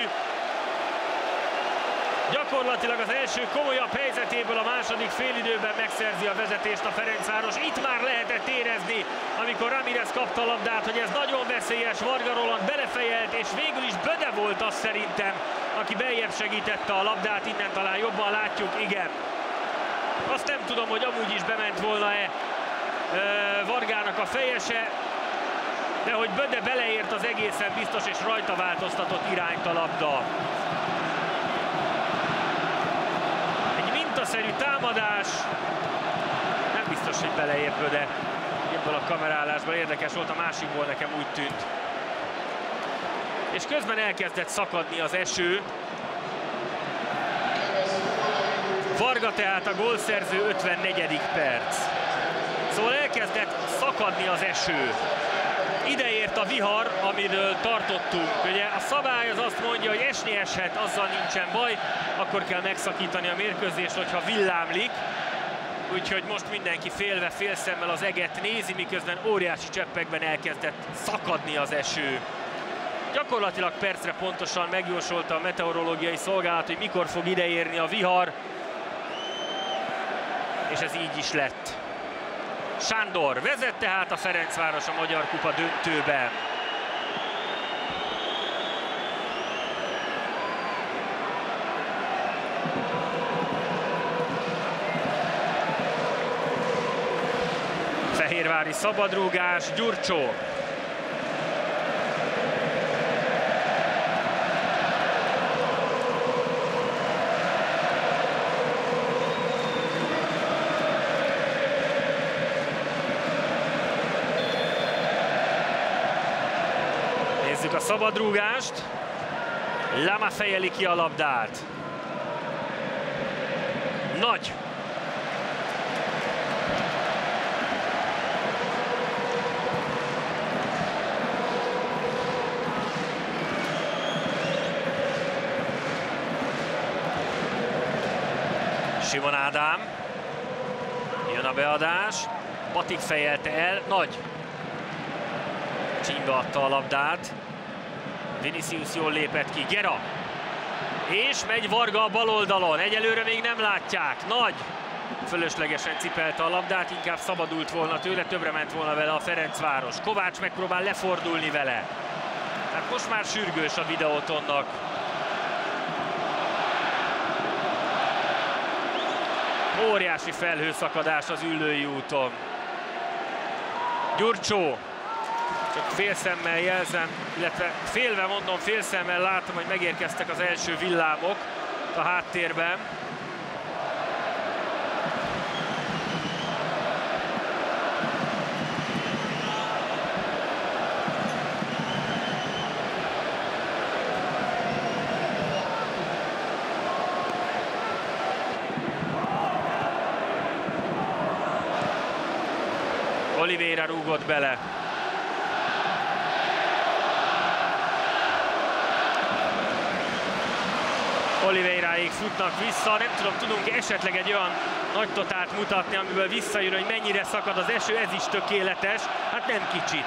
Gyakorlatilag az első komolyabb helyzetéből a második félidőben megszerzi a vezetést a Ferencváros. Itt már lehetett érezni, amikor Ramirez kapta a labdát, hogy ez nagyon veszélyes. Varga Roland belefejelt, és végül is Böde volt az szerintem, aki beljebb segítette a labdát. Innen talán jobban látjuk, igen. Azt nem tudom, hogy amúgy is bement volna-e Vargának a fejese, de hogy Böde beleért az egészen biztos, és rajta változtatott irányt a labda. labdaszerű támadás. Nem biztos, hogy beleért de ebből a kamerálásból érdekes volt, a másikból nekem úgy tűnt. És közben elkezdett szakadni az eső. Varga tehát a gólszerző 54. perc. Szóval elkezdett szakadni az eső ideért a vihar, amiről tartottunk. Ugye a szabály az azt mondja, hogy esni eshet, azzal nincsen baj, akkor kell megszakítani a mérkőzést, hogyha villámlik. Úgyhogy most mindenki félve, félszemmel az eget nézi, miközben óriási cseppekben elkezdett szakadni az eső. Gyakorlatilag percre pontosan megjósolta a meteorológiai szolgálat, hogy mikor fog ideérni a vihar, és ez így is lett. Sándor vezet tehát a Ferencváros a Magyar Kupa döntőben. Fehérvári szabadrúgás, Gyurcsó Nézzük a szabadrúgást. Lama fejeli ki a labdát. Nagy. Simon Ádám. Jön a beadás. Batik fejelte el. Nagy. Csímbe adta a labdát. Vinicius jól lépett ki, Gera. És megy Varga a bal oldalon, egyelőre még nem látják, nagy. Fölöslegesen cipelte a labdát, inkább szabadult volna tőle, többre ment volna vele a Ferencváros. Kovács megpróbál lefordulni vele. Hát most már sürgős a videótonnak. Óriási felhőszakadás az ülői úton. Gyurcsó csak félszemmel jelzem, illetve félve mondom, félszemmel látom, hogy megérkeztek az első villámok a háttérben. Oliveira rúgott bele. Oliveiráig futnak vissza. Nem tudom, tudunk esetleg egy olyan nagy totát mutatni, amiből visszajön, hogy mennyire szakad az eső. Ez is tökéletes. Hát nem kicsit.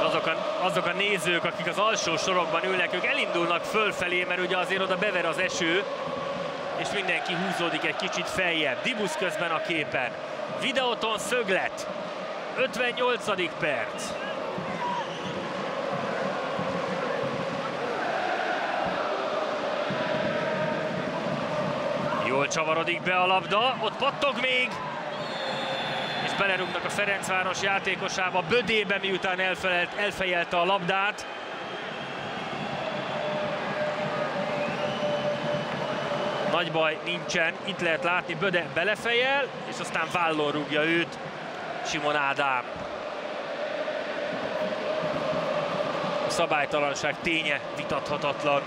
azok a, azok a nézők, akik az alsó sorokban ülnek, ők elindulnak fölfelé, mert ugye azért oda bever az eső, és mindenki húzódik egy kicsit feljebb. Dibusz közben a képen. Videóton szöglet. 58. perc. Jól csavarodik be a labda, ott pattog még, és belerúgnak a Ferencváros játékosába, Bödébe miután elfelelt, elfejelte a labdát. Nagy baj nincsen, itt lehet látni, Böde belefejel, és aztán vállon rúgja őt Simon Ádám. A szabálytalanság ténye vitathatatlan.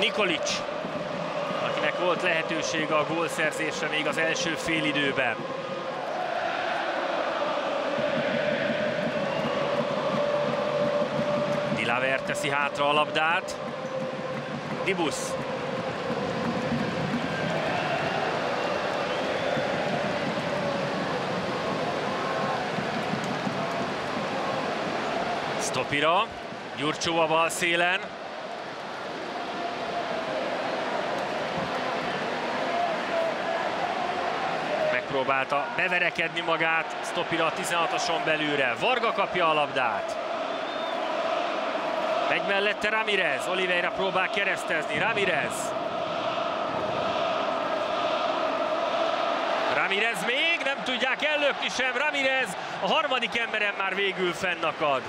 Nikolic, akinek volt lehetősége a gólszerzésre még az első félidőben. Dilaver teszi hátra a labdát. Dibus. Stopira. Gyurcsó a bal szélen. Megpróbálta beverekedni magát Stopira a 16-oson belülre. Varga kapja a labdát. Megy mellette Ramirez, Oliveira próbál keresztezni, Ramirez. Ramirez még, nem tudják ellökni sem, Ramirez a harmadik emberen már végül fennakad.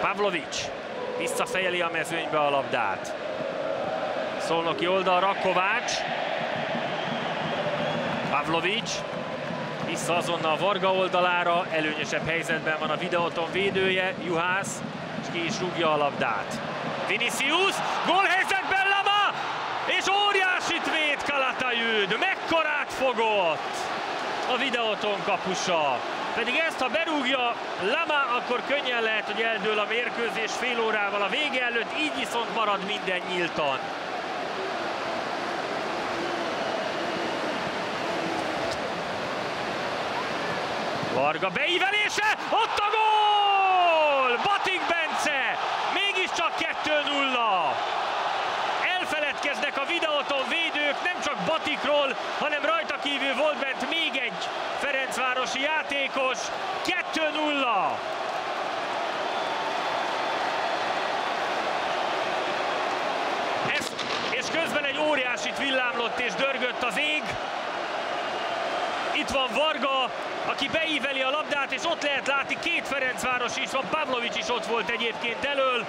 Pavlovic visszafejeli a mezőnybe a labdát. Szolnoki oldalra, Kovács. Pavlovic vissza azonnal Varga oldalára, előnyösebb helyzetben van a videóton védője, Juhász, és ki is rúgja a labdát. Vinicius, gólhelyzetben Lama, és óriásit véd Kalatayud, mekkorát fogott a videóton kapusa. Pedig ezt, ha berúgja Lama, akkor könnyen lehet, hogy eldől a mérkőzés fél órával a vége előtt, így viszont marad minden nyíltan. Varga beívelése, ott a gól! Batik Bence, mégiscsak 2-0. Elfeledkeznek a videóton védők nem csak Batikról, hanem rajta kívül volt bent még egy Ferencvárosi játékos. 2-0. és közben egy óriásit villámlott és dörgött az ég. Itt van Varga, aki beíveli a labdát, és ott lehet látni két Ferencváros is van, Pavlovics is ott volt egyébként elől.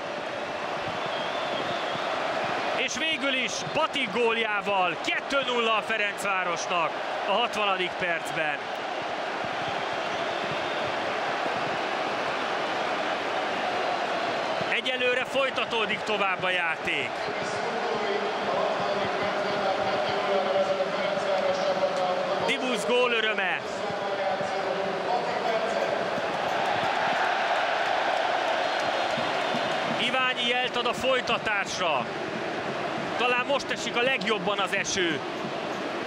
És végül is Batik góljával 2-0 a Ferencvárosnak a 60. percben. Egyelőre folytatódik tovább a játék. Dibusz gól öröme. Iványi jelt ad a folytatásra. Talán most esik a legjobban az eső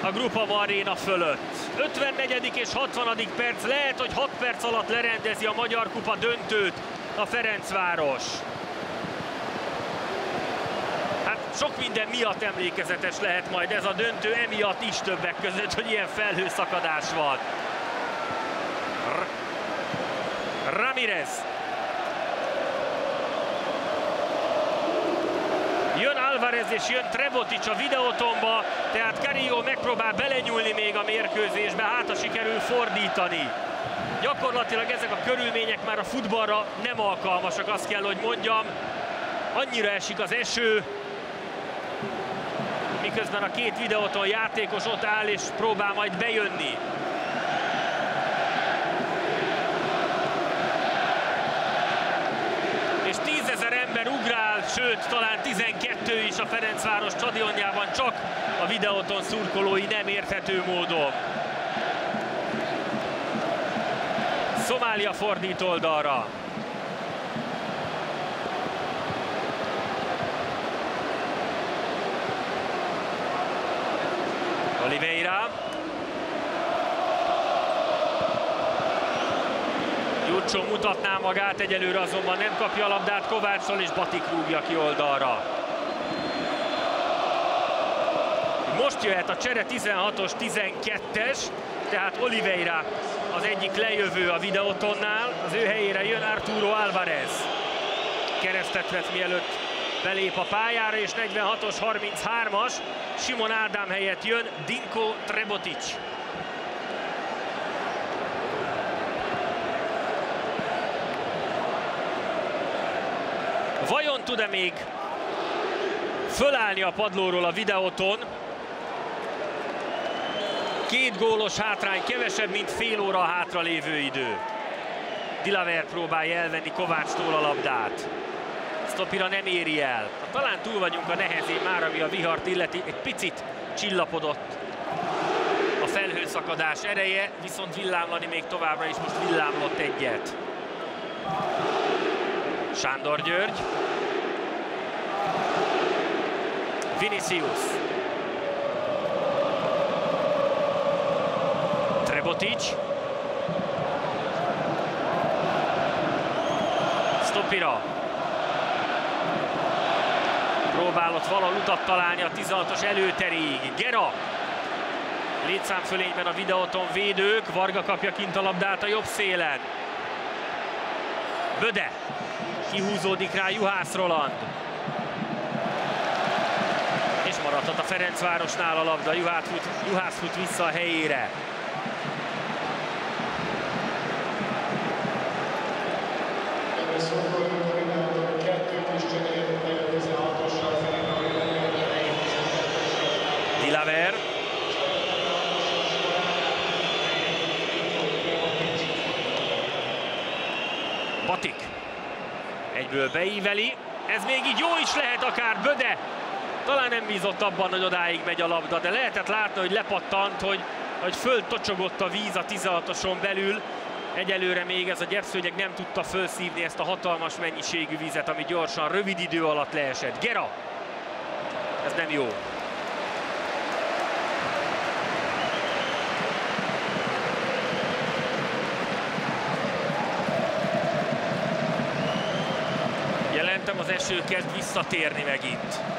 a Grupa Aréna fölött. 54. és 60. perc, lehet, hogy 6 perc alatt lerendezi a Magyar Kupa döntőt a Ferencváros. Hát sok minden miatt emlékezetes lehet majd ez a döntő, emiatt is többek között, hogy ilyen felhőszakadás van. Ramirez Jön Alvarez és jön Trebotic a videótomba, tehát Carillo megpróbál belenyúlni még a mérkőzésbe, hát ha sikerül fordítani. Gyakorlatilag ezek a körülmények már a futballra nem alkalmasak, azt kell, hogy mondjam. Annyira esik az eső, miközben a két videóton játékos ott áll és próbál majd bejönni. És tízezer ember ugrál, sőt talán 12 is a Ferencváros stadionjában, csak a videóton szurkolói nem érthető módon. Szomália fordít oldalra. Oliveira. Jucsó mutatná magát, egyelőre azonban nem kapja a labdát Kovácssal, és Batik rúgja ki oldalra. Most jöhet a csere 16-os, 12-es, tehát Oliveira az egyik lejövő a videótonnál, az ő helyére jön Arturo Alvarez. Keresztet vett mielőtt belép a pályára, és 46-os, 33-as, Simon Ádám helyett jön Dinko Trebotic. Vajon tud-e még fölállni a padlóról a videóton? Két gólos hátrány, kevesebb, mint fél óra hátra lévő idő. Dilaver próbálja elvenni Kovácstól a labdát. Stopira nem éri el. Talán túl vagyunk a nehezén már, ami a vihart illeti. Egy picit csillapodott a felhőszakadás ereje, viszont villámlani még továbbra is most villámlott egyet. Sándor György. Vinicius. Trebotic. Stopira. Próbálott valahol utat találni a 16-os előterig. Gera. Létszámfölényben a videóton védők. Varga kapja kint a labdát a jobb szélen. Böde. Kihúzódik rá Juhász Roland. Maradhat a Ferencvárosnál a labda. Juhász fut, Juhász fut vissza a helyére. Dilaver. Batik. Egyből beíveli. Ez még így jó is lehet akár Böde. Talán nem bízott abban, hogy odáig megy a labda, de lehetett látni, hogy lepattant, hogy, hogy föltocsogott a víz a 16-oson belül. Egyelőre még ez a gyepszőnyeg nem tudta felszívni ezt a hatalmas mennyiségű vizet, ami gyorsan, rövid idő alatt leesett. Gera! Ez nem jó. Jelentem, az eső kezd visszatérni megint.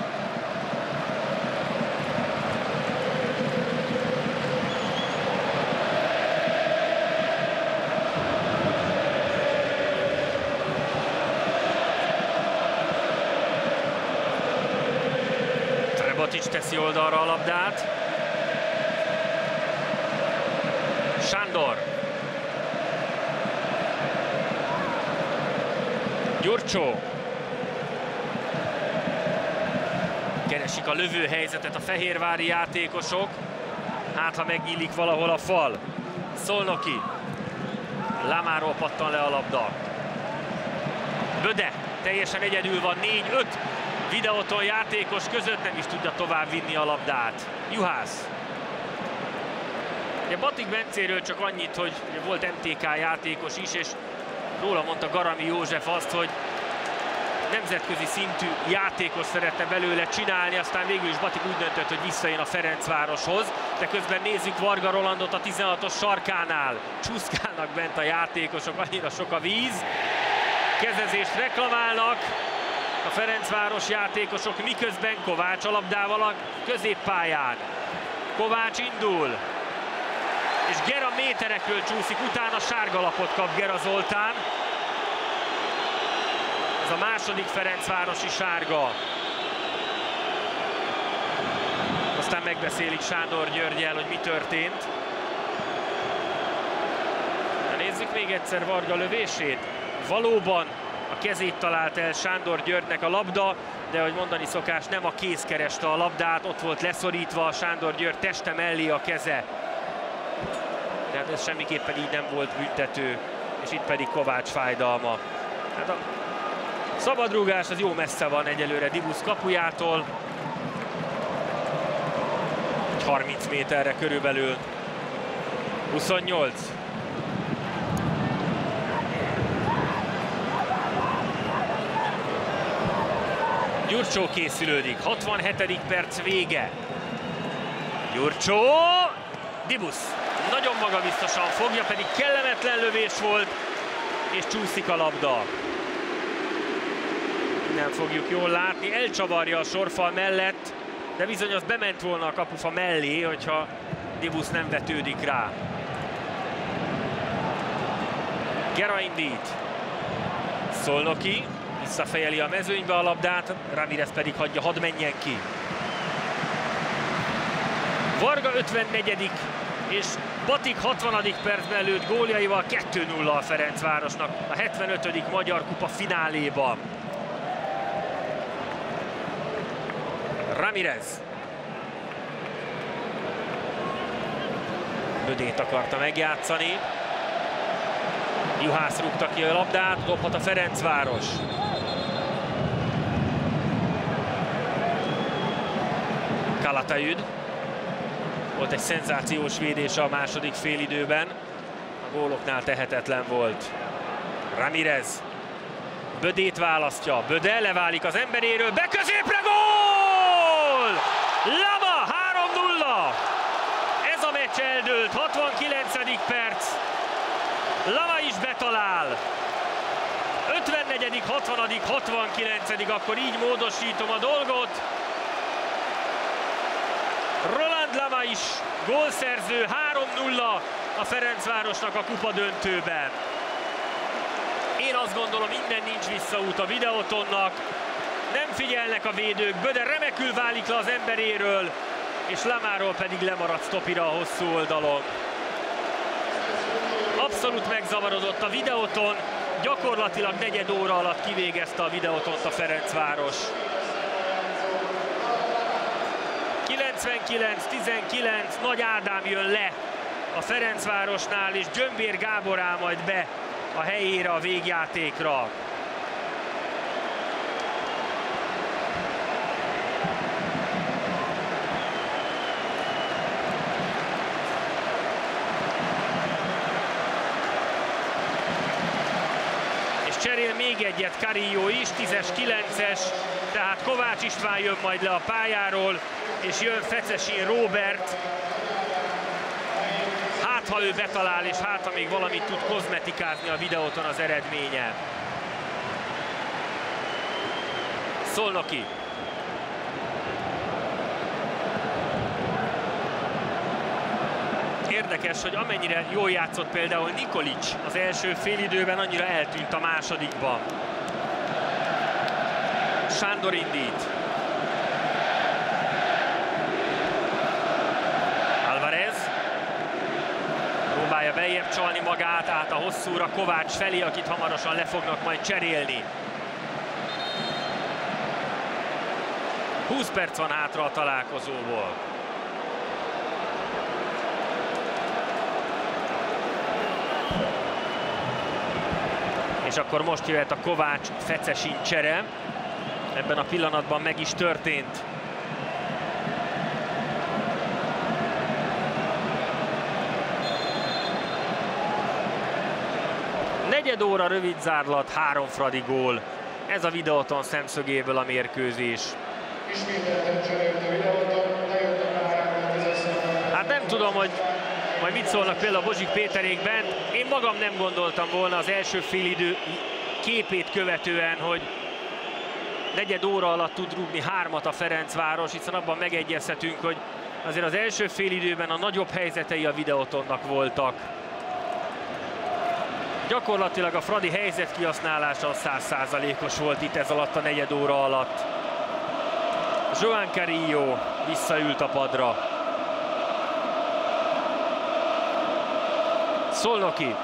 Trebotic teszi oldalra a labdát. Sándor. Gyurcsó. Keresik a lövő helyzetet a fehérvári játékosok. Hát, ha megnyílik valahol a fal. Szolnoki. Lamáról pattan le a labda. Böde teljesen egyedül van, 4-5 videóton játékos között nem is tudja tovább vinni a labdát. Juhász. Ugye Batik Bencéről csak annyit, hogy volt MTK játékos is, és róla mondta Garami József azt, hogy nemzetközi szintű játékos szeretne belőle csinálni, aztán végül is Batik úgy döntött, hogy visszajön a Ferencvároshoz, de közben nézzük Varga Rolandot a 16-os sarkánál. Csúszkálnak bent a játékosok, annyira sok a víz. Kezezést reklamálnak a Ferencváros játékosok, miközben Kovács a labdával a középpályán. Kovács indul, és Gera méterekről csúszik, utána sárga lapot kap Gera Zoltán. Ez a második Ferencvárosi sárga. Aztán megbeszélik Sándor Györgyel, hogy mi történt. Nézzük még egyszer Varga lövését. Valóban kezét talált el Sándor Györgynek a labda, de hogy mondani szokás, nem a kéz kereste a labdát, ott volt leszorítva Sándor György teste mellé a keze. De hát ez semmiképpen így nem volt büntető, és itt pedig Kovács fájdalma. Hát a szabadrúgás az jó messze van egyelőre Dibusz kapujától. 30 méterre körülbelül. 28. Gyurcsó készülődik, 67. perc vége. Gyurcsó, Dibusz nagyon maga magabiztosan fogja, pedig kellemetlen lövés volt, és csúszik a labda. Nem fogjuk jól látni, elcsavarja a sorfal mellett, de bizony az bement volna a kapufa mellé, hogyha Dibusz nem vetődik rá. Gera indít. Szolnoki, visszafejeli a mezőnybe a labdát, Ramirez pedig hagyja, hadd menjen ki. Varga 54 és Batik 60. percben lőtt góljaival 2-0 a Ferencvárosnak a 75. Magyar Kupa fináléba. Ramirez. Bödét akarta megjátszani. Juhász rúgta ki a labdát, dobhat a Ferencváros. Kalataüd. Volt egy szenzációs védése a második félidőben. A góloknál tehetetlen volt. Ramirez. Bödét választja. Böde leválik az emberéről. Beközépre gól! Lama 3-0. Ez a meccs eldőlt. 69. perc. Lama is betalál. 54., 60., 69. akkor így módosítom a dolgot. Roland Lama is gólszerző, 3-0 a Ferencvárosnak a kupa döntőben. Én azt gondolom, innen nincs visszaút a videótonnak. Nem figyelnek a védők, Böde remekül válik le az emberéről, és Lamáról pedig lemaradt Stopira a hosszú oldalon. Abszolút megzavarodott a videóton, gyakorlatilag negyed óra alatt kivégezte a videótont a Ferencváros. 99-19, Nagy Ádám jön le a Ferencvárosnál, és Gyömbér Gábor áll majd be a helyére a végjátékra. És cserél még egyet Carillo is, 10-es, 9-es, tehát Kovács István jön majd le a pályáról, és jön Fecesin Robert. Hát, ha ő betalál, és hát, ha még valamit tud kozmetikázni a videóton az eredménye. Szolnoki. Érdekes, hogy amennyire jól játszott például Nikolic az első félidőben, annyira eltűnt a másodikba. Sándor indít. Alvarez. Próbálja bejebb csalni magát, át a hosszúra Kovács felé, akit hamarosan le fognak majd cserélni. 20 perc van hátra a találkozóból. És akkor most jöhet a Kovács Fecesin csere. Ebben a pillanatban meg is történt. Negyed óra rövid zárlat, három Fradi gól. Ez a videóton szemszögéből a mérkőzés. Hát nem tudom, hogy majd mit szólnak például Bozsik Péterékben. Én magam nem gondoltam volna az első félidő képét követően, hogy negyed óra alatt tud rúgni hármat a Ferencváros, hiszen abban megegyezhetünk, hogy azért az első félidőben a nagyobb helyzetei a videótonnak voltak. Gyakorlatilag a Fradi helyzet kihasználása 100%-os volt itt ez alatt a negyed óra alatt. Joan Carillo visszaült a padra. Szolnoki.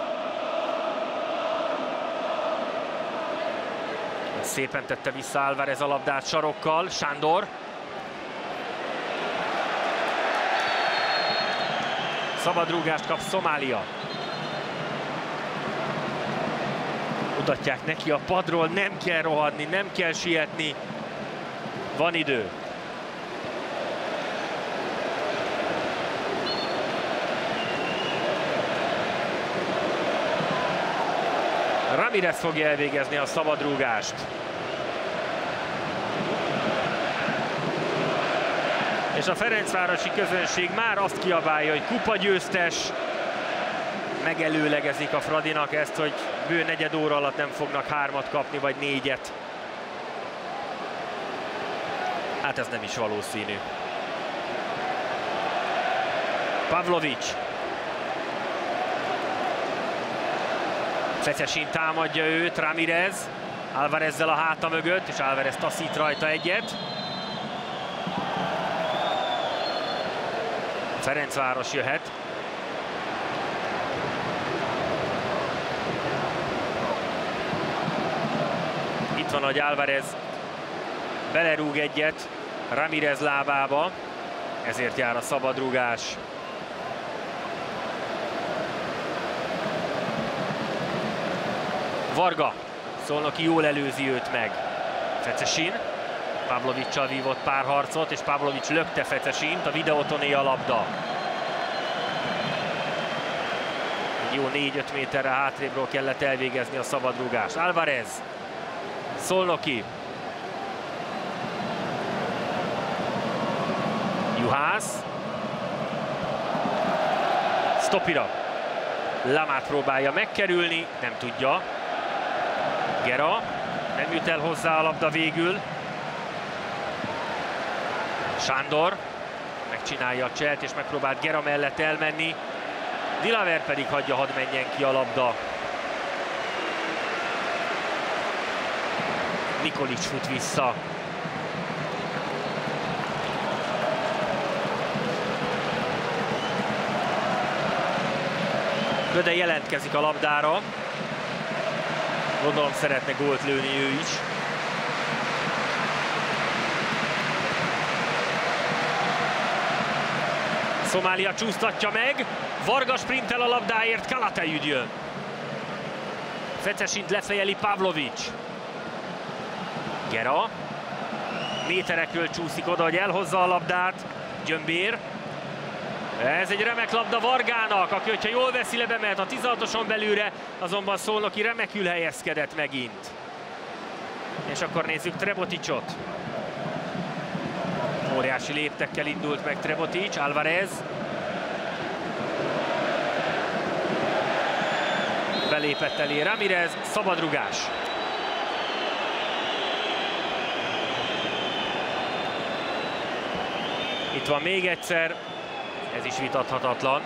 Szépen tette vissza Álvarez a labdát sarokkal. Sándor. Szabadrúgást kap Szomália. Mutatják neki a padról, nem kell rohadni, nem kell sietni. Van idő. Ramirez fogja elvégezni a szabadrúgást. És a Ferencvárosi közönség már azt kiabálja, hogy kupa győztes. Megelőlegezik a Fradinak ezt, hogy bő negyed óra alatt nem fognak hármat kapni, vagy négyet. Hát ez nem is valószínű. Pavlovics. Fecesin támadja őt, Ramirez, Alvarezzel a háta mögött, és Alvarez taszít rajta egyet. Ferencváros jöhet. Itt van, hogy Alvarez belerúg egyet Ramirez lábába, ezért jár a szabadrugás. Varga, Szolnoki jól előzi őt meg. Fecesin, Pavlovicsal vívott pár harcot, és Pavlovics lökte Fecesint, a videótoné a labda. Egy jó 4-5 méterre hátrébről kellett elvégezni a szabadrugást. Alvarez, Szolnoki, Juhász, Stopira, Lamát próbálja megkerülni, nem tudja. Gera, nem jut el hozzá a labda végül. Sándor megcsinálja a cselt és megpróbált Gera mellett elmenni. Dilaver pedig hagyja, hadd menjen ki a labda. Nikolic fut vissza. Göde jelentkezik a labdára. Gondolom szeretne gólt lőni ő is. Szomália csúsztatja meg, Varga sprintel a labdáért, Kalatejüd jön. Fecesint lefejeli Pavlovics. Gera. Méterekről csúszik oda, hogy elhozza a labdát. Gyömbér. Ez egy remek labda Vargának, aki, hogyha jól veszi le, bemehet a 16-oson belülre, azonban Szolnoki remekül helyezkedett megint. És akkor nézzük Treboticsot. Óriási léptekkel indult meg Trebotics, Alvarez. Belépett elé Ramirez, szabadrugás. Itt van még egyszer, ez is vitathatatlan.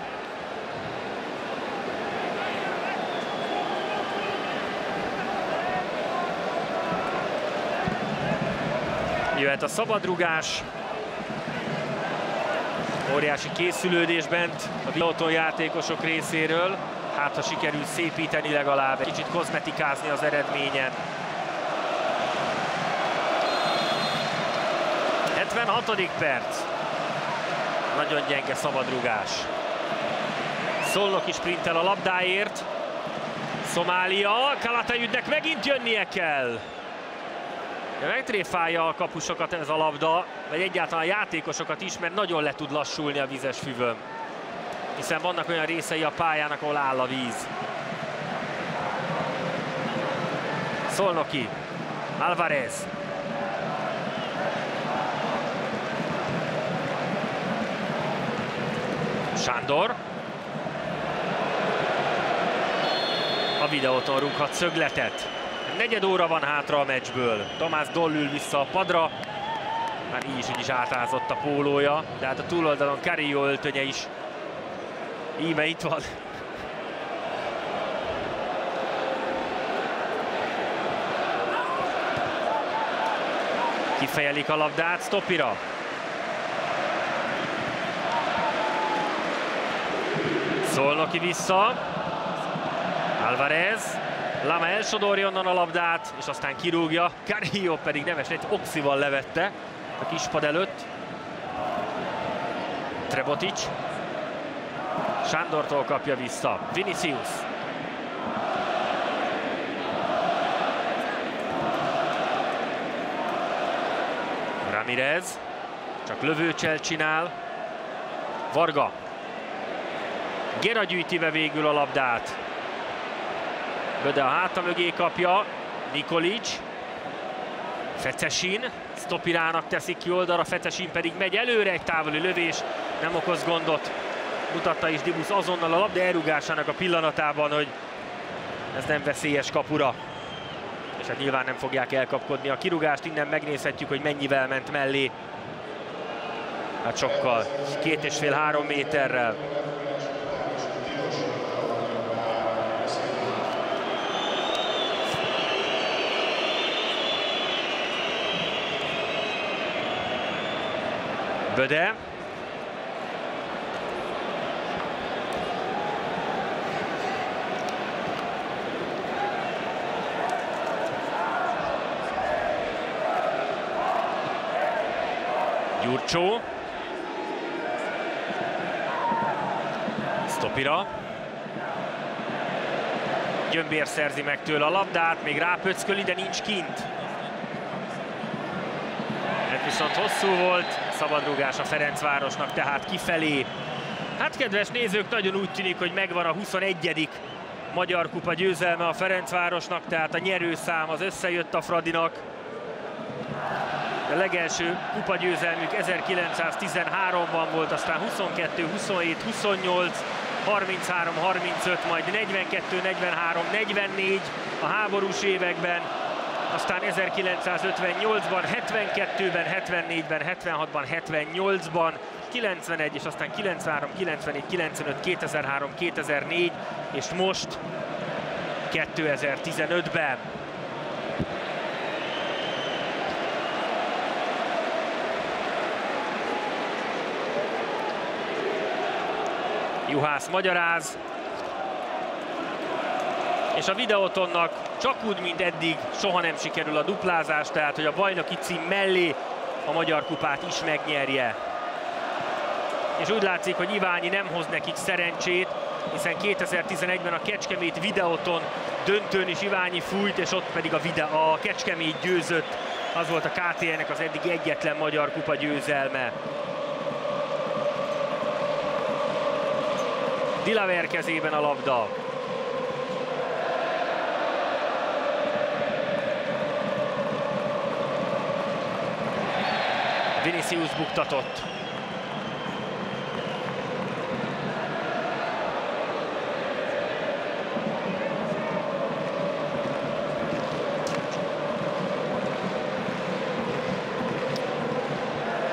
Jöhet a szabadrugás. Óriási készülődés bent a Biloton játékosok részéről. Hát, ha sikerül szépíteni legalább, egy kicsit kozmetikázni az eredményen. 76. perc. Nagyon gyenge szabadrugás. Szolnoki sprintel a labdáért. Szomália, Kalatayüdnek megint jönnie kell. Megtréfálja a kapusokat ez a labda, vagy egyáltalán a játékosokat is, mert nagyon le tud lassulni a vizes füvön. Hiszen vannak olyan részei a pályának, ahol áll a víz. Szolnoki, Alvarez, Sándor. A videóton rúghat szögletet. Negyed óra van hátra a meccsből. Tomás Doll ül vissza a padra. Már így is, így is átázott a pólója, de hát a túloldalon Carillo öltönye is. Íme itt van. Kifejelik a labdát Stopira. Szolnoki vissza. Alvarez. Lama elsodorja onnan a labdát, és aztán kirúgja. Carrillo pedig nemes egy oxival levette a kispad előtt. Trebotic. Sándortól kapja vissza. Vinicius. Ramirez. Csak lövőcsel csinál. Varga Gera gyűjti be végül a labdát. Böde a háta mögé kapja. Nikolic. Fecesin. Stopirának teszik ki oldalra, Fecesin pedig megy előre, egy távoli lövés, nem okoz gondot. Mutatta is Dibusz azonnal a labda elrugásának a pillanatában, hogy ez nem veszélyes kapura. És hát nyilván nem fogják elkapkodni a kirugást, innen megnézhetjük, hogy mennyivel ment mellé. Hát sokkal, két és fél, három méterrel. Böde. Gyurcsó. Stopira. Gyömbér szerzi meg tőle a labdát, még rápöcköli, de nincs kint. Ez viszont hosszú volt, szabadrugás a Ferencvárosnak, tehát kifelé. Hát kedves nézők, nagyon úgy tűnik, hogy megvan a 21. Magyar Kupa győzelme a Ferencvárosnak, tehát a nyerőszám az összejött a Fradinak. A legelső kupagyőzelmük 1913-ban volt, aztán 22, 27, 28, 33, 35, majd 42, 43, 44 a háborús években, aztán 1958-ban, 72-ben, 74-ben, 76-ban, 78-ban, 91 és aztán 93, 94, 95, 2003, 2004 és most 2015-ben. Juhász magyaráz, és a videótonnak csak úgy, mint eddig soha nem sikerül a duplázás, tehát hogy a bajnoki cím mellé a Magyar Kupát is megnyerje. És úgy látszik, hogy Iványi nem hoz nekik szerencsét, hiszen 2011-ben a Kecskemét videóton döntőn is Iványi fújt, és ott pedig a, vide a Kecskemét győzött. Az volt a KTN-nek az eddig egyetlen Magyar Kupa győzelme. Dilaver kezében a labda. Vinicius buktatott.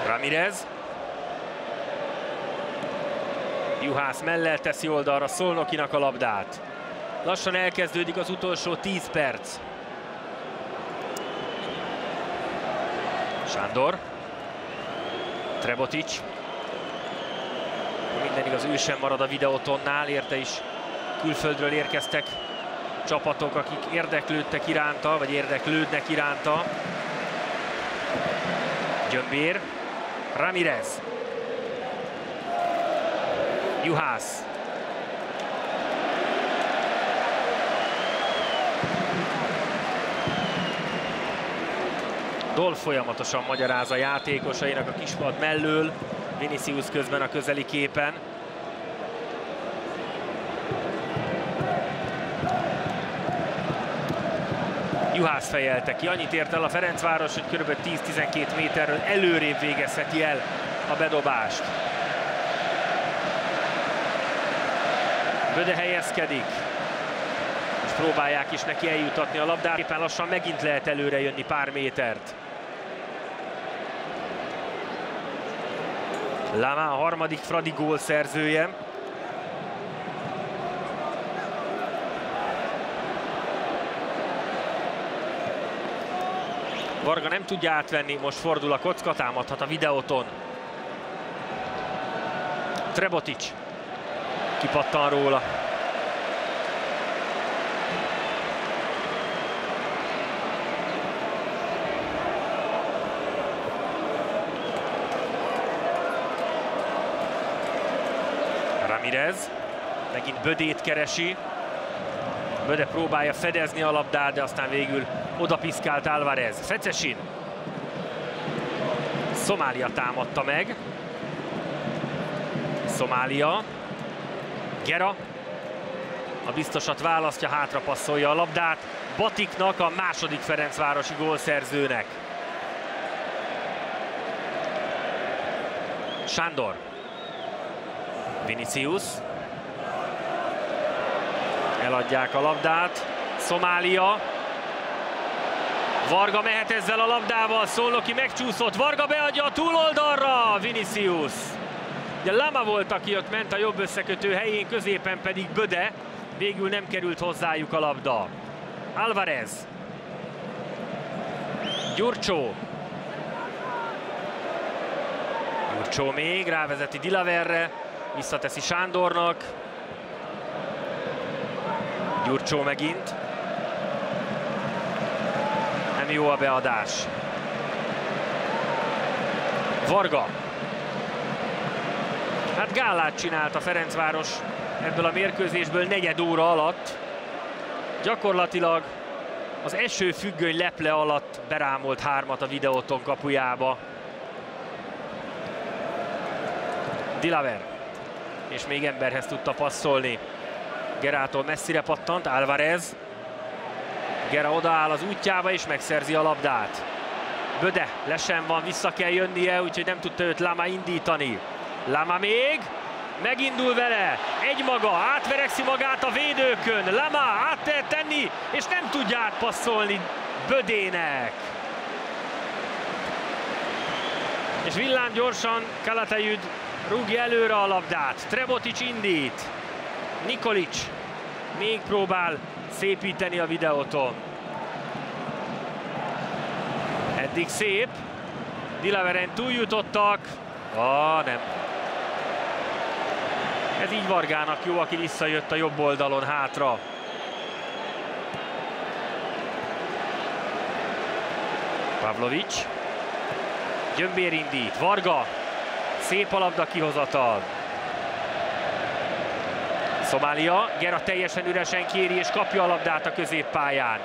Ramirez. Juhász mellett teszi oldalra Szolnokinak a labdát. Lassan elkezdődik az utolsó 10 perc. Sándor. Trebotic. Minden igaz, ő sem marad a videótonnál, érte is külföldről érkeztek csapatok, akik érdeklődtek iránta, vagy érdeklődnek iránta. Gyömbér. Ramirez. Juhász. Dol folyamatosan magyaráz a játékosainak a kispad mellől, Vinicius közben a közeli képen. Juhász fejelte ki. Annyit ért el a Ferencváros, hogy kb. 10-12 méterről előrébb végezheti el a bedobást. Böde helyezkedik. És próbálják is neki eljutatni a labdát. Éppen lassan megint lehet előre jönni pár métert. Lama a harmadik Fradi gól szerzője. Varga nem tudja átvenni, most fordul a kocka, támadhat a videóton. Trebotic kipattan róla. Ramirez, megint Bödét keresi. Böde próbálja fedezni a labdát, de aztán végül odapiszkált Álvarez. Fecesin. Szomália támadta meg. Szomália. Gera. A biztosat választja, hátra passzolja a labdát. Batiknak, a második Ferencvárosi gólszerzőnek. Sándor. Vinicius. Eladják a labdát. Szomália. Varga mehet ezzel a labdával, Szolnoki megcsúszott, Varga beadja a túloldalra, Vinicius. Ugye Lama volt, aki ott ment a jobb összekötő helyén, középen pedig Böde. Végül nem került hozzájuk a labda. Alvarez. Gyurcsó. Gyurcsó még, rávezeti Dilaverre, visszateszi Sándornak. Gyurcsó megint. Nem jó a beadás. Varga. Hát gálát csinált a Ferencváros ebből a mérkőzésből negyed óra alatt. Gyakorlatilag az eső függöny leple alatt berámolt hármat a videóton kapujába. Dilaver. És még emberhez tudta passzolni. Gerától messzire pattant, Álvarez. Gera odaáll az útjába és megszerzi a labdát. Böde lesen van, vissza kell jönnie, úgyhogy nem tudta őt Lama indítani. Lama még, megindul vele, egy maga, átverekszi magát a védőkön, Lama át lehet tenni, és nem tudja átpasszolni Bödének. És villám gyorsan Kalatayud rúgja előre a labdát, Trebotic indít, Nikolic még próbál szépíteni a videóton. Eddig szép, Dilaveren túljutottak, ah, nem, ez így Vargának jó, aki visszajött a jobb oldalon hátra. Pavlovic. Gyömbér indít. Varga. Szép a labda kihozatal. Szomália. Gera teljesen üresen kéri és kapja a labdát a középpályán.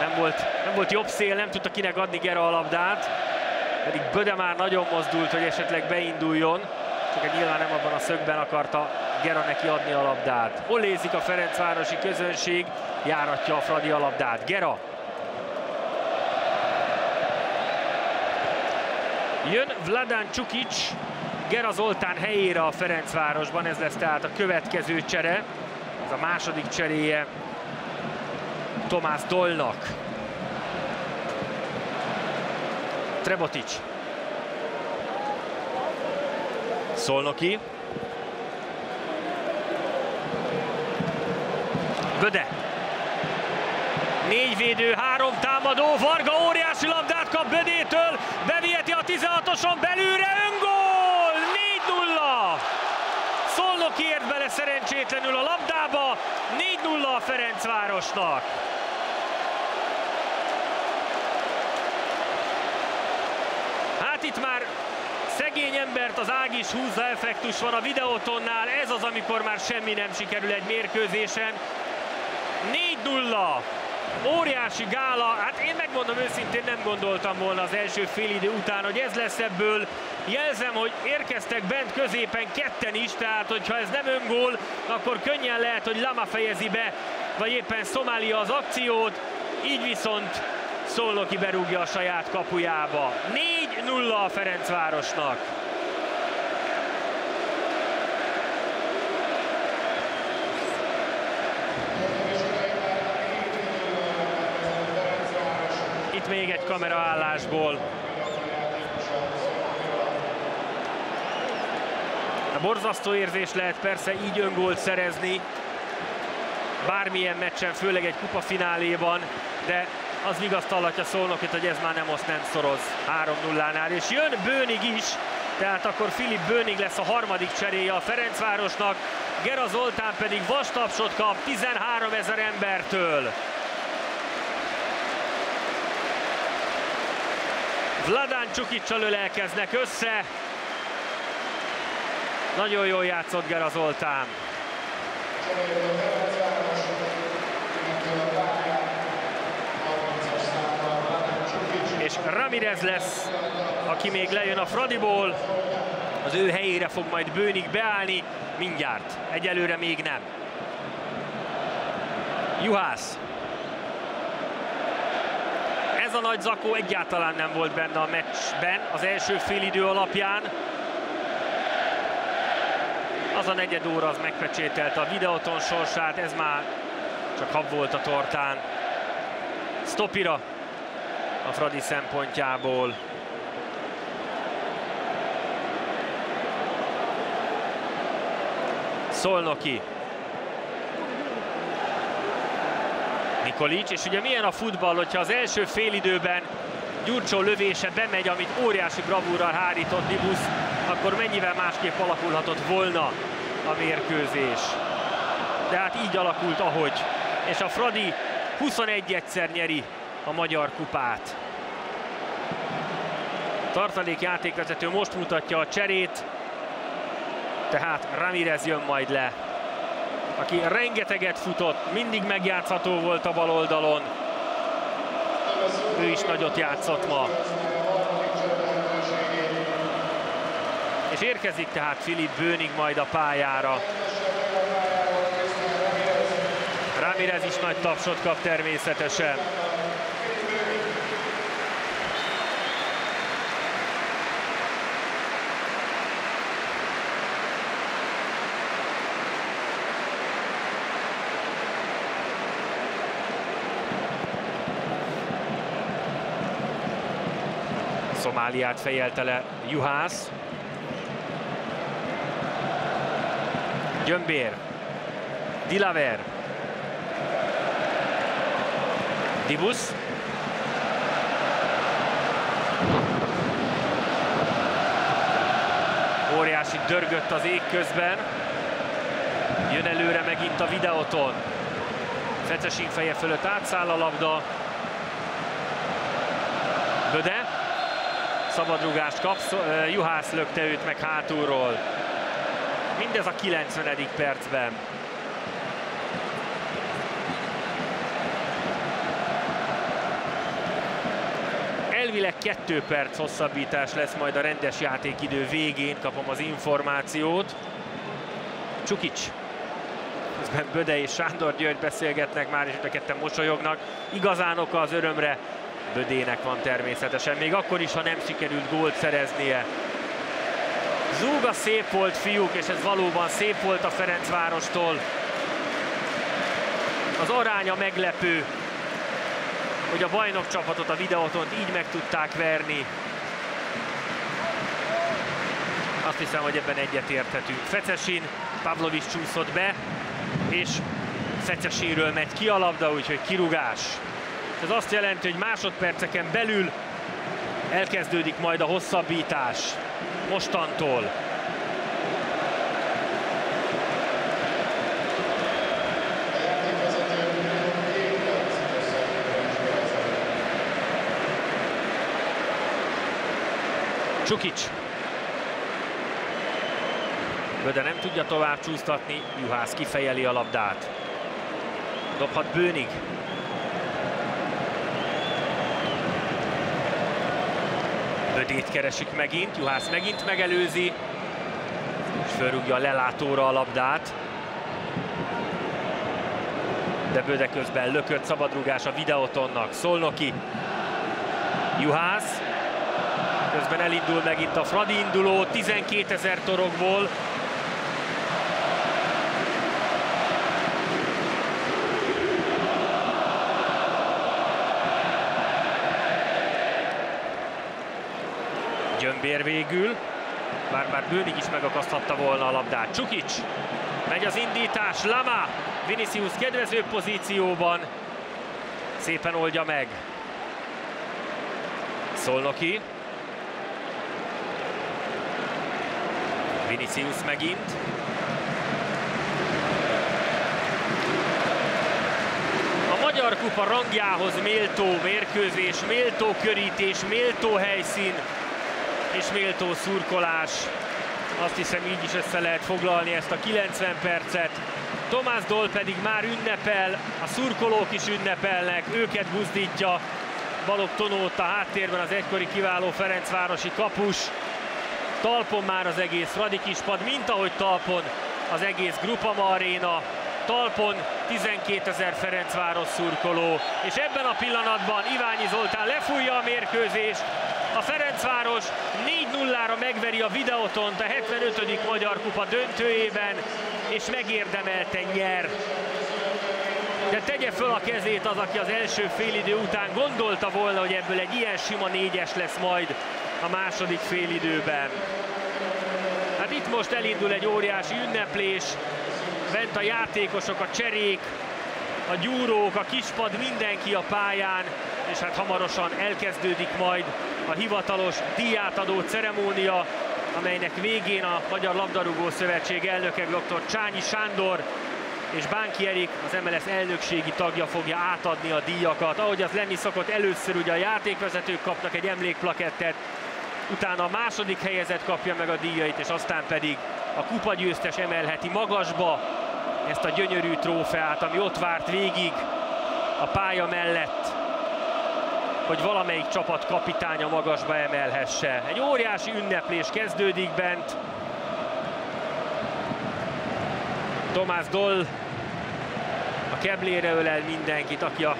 Nem volt, nem volt jobb szél, nem tudta kinek adni Gera a labdát. Pedig Böde már nagyon mozdult, hogy esetleg beinduljon csak nyilván nem abban a szögben akarta Gera neki adni a labdát. Olézik a Ferencvárosi közönség, járatja a Fradi a labdát. Gera. Jön Vladan Csukic, Gera Zoltán helyére a Ferencvárosban, ez lesz tehát a következő csere. Ez a második cseréje Tomás Dolnak. Trebotic Szolnoki. Böde. Négy védő, három támadó, Varga óriási labdát kap Bödétől, beviheti a 16-oson belülre, öngól! 4-0! Szolnoki ért bele szerencsétlenül a labdába, 4-0 a Ferencvárosnak. Hát itt már Szegény embert az ág is húzza effektus van a videótonnál, ez az, amikor már semmi nem sikerül egy mérkőzésen. 4-0, óriási gála, hát én megmondom őszintén nem gondoltam volna az első félidő után, hogy ez lesz ebből. Jelzem, hogy érkeztek bent középen ketten is, tehát hogyha ez nem öngól, akkor könnyen lehet, hogy Lama fejezi be, vagy éppen Szomália az akciót, így viszont Szolnoki berúgja a saját kapujába. 4-0 a Ferencvárosnak. Még egy kameraállásból. A borzasztó érzés lehet persze így öngólt szerezni, bármilyen meccsen, főleg egy kupafináléban, de az vigasztalhatja Szolnokit, hogy ez már nem oszt, nem szoroz 3-0-nál. És jön Bőnig is, tehát akkor Filip Bőnig lesz a harmadik cseréje a Ferencvárosnak, Gera Zoltán pedig vastapsot kap 13 ezer embertől. Vladán Csukicsal ölelkeznek össze. Nagyon jól játszott Gera Zoltán. és Ramirez lesz, aki még lejön a Fradiból. Az ő helyére fog majd Bőnik beállni, mindjárt. Egyelőre még nem. Juhász. A nagy zakó egyáltalán nem volt benne a meccsben az első félidő alapján. Az a negyed óra az megpecsételte a videóton sorsát, ez már csak hab volt a tortán. Stopira a Fradi szempontjából. Szolnoki. Nikolic, és ugye milyen a futball, hogyha az első félidőben Gyurcsó lövése bemegy, amit óriási bravúrral hárított Dibusz, akkor mennyivel másképp alakulhatott volna a mérkőzés. De hát így alakult, ahogy. És a Fradi 21-szer nyeri a magyar kupát. Tartalék játékvezető most mutatja a cserét, tehát Ramirez jön majd le, aki rengeteget futott, mindig megjátszható volt a bal oldalon. Ő is nagyot játszott ma. És érkezik tehát Filip Bőnig majd a pályára. Ramirez is nagy tapsot kap természetesen. Szomáliát fejelte le Juhász. Gyömbér. Dilaver. Dibusz. Óriási dörgött az ég közben. Jön előre megint a videóton. Fecesink feje fölött átszáll a labda. Böde. Szabadrugást kap, Juhász lökte őt meg hátulról. Mindez a 90. percben. Elvileg kettő perc hosszabbítás lesz majd a rendes játékidő végén, kapom az információt. Csukics. Közben Böde és Sándor György beszélgetnek már, és a ketten mosolyognak. Igazán oka az örömre Bödének van természetesen, még akkor is, ha nem sikerült gólt szereznie. Zúga szép volt, fiúk, és ez valóban szép volt a Ferencvárostól. Az aránya meglepő, hogy a bajnok csapatot a videótont így meg tudták verni. Azt hiszem, hogy ebben egyetérthetünk. Fecesin, Pavlovics csúszott be, és Fecesinről megy ki a labda, úgyhogy kirugás. Ez azt jelenti, hogy másodperceken belül elkezdődik majd a hosszabbítás mostantól. Csukics. Böde nem tudja tovább csúsztatni, Juhász kifejeli a labdát. Dobhat Bőnig. Bödét keresik megint, Juhász megint megelőzi, és fölrúgja a lelátóra a labdát. De Böde közben lökött szabadrugás a videótonnak. Szolnoki, Juhász, közben elindul megint a Fradi induló, 12 ezer torokból, Gyömbér végül. Bár már Bőnig is megakaszthatta volna a labdát. Csukics. Megy az indítás. Lama. Vinicius kedvező pozícióban. Szépen oldja meg. Szolnoki. Vinicius megint. Magyar Kupa rangjához méltó mérkőzés, méltó körítés, méltó helyszín és méltó szurkolás. Azt hiszem így is össze lehet foglalni ezt a 90 percet. Tomás Dol pedig már ünnepel, a szurkolók is ünnepelnek, őket buzdítja. Balog Tonót a háttérben az egykori kiváló Ferencvárosi kapus. Talpon már az egész Fradi kispad, mint ahogy talpon az egész Grupama Aréna. Talpon 12 ezer Ferencváros szurkoló, és ebben a pillanatban Iványi Zoltán lefújja a mérkőzést, a Ferencváros 4-0-ra megveri a Videotont a 75. Magyar Kupa döntőjében, és megérdemelten nyer. De tegye föl a kezét az, aki az első félidő után gondolta volna, hogy ebből egy ilyen sima négyes lesz majd a második félidőben. Hát itt most elindul egy óriási ünneplés, bent a játékosok, a cserék, a gyúrók, a kispad, mindenki a pályán, és hát hamarosan elkezdődik majd a hivatalos díjátadó ceremónia, amelynek végén a Magyar Labdarúgó Szövetség elnöke dr. Csányi Sándor és Bánki Erik, az MLS elnökségi tagja fogja átadni a díjakat. Ahogy az lenni szokott, először ugye a játékvezetők kapnak egy emlékplakettet, utána a második helyezett kapja meg a díjait, és aztán pedig a kupagyőztes emelheti magasba ezt a gyönyörű trófeát, ami ott várt végig a pálya mellett, hogy valamelyik csapat kapitánya magasba emelhesse. Egy óriási ünneplés kezdődik bent. Tomás Doll a keblére ölel mindenkit, aki a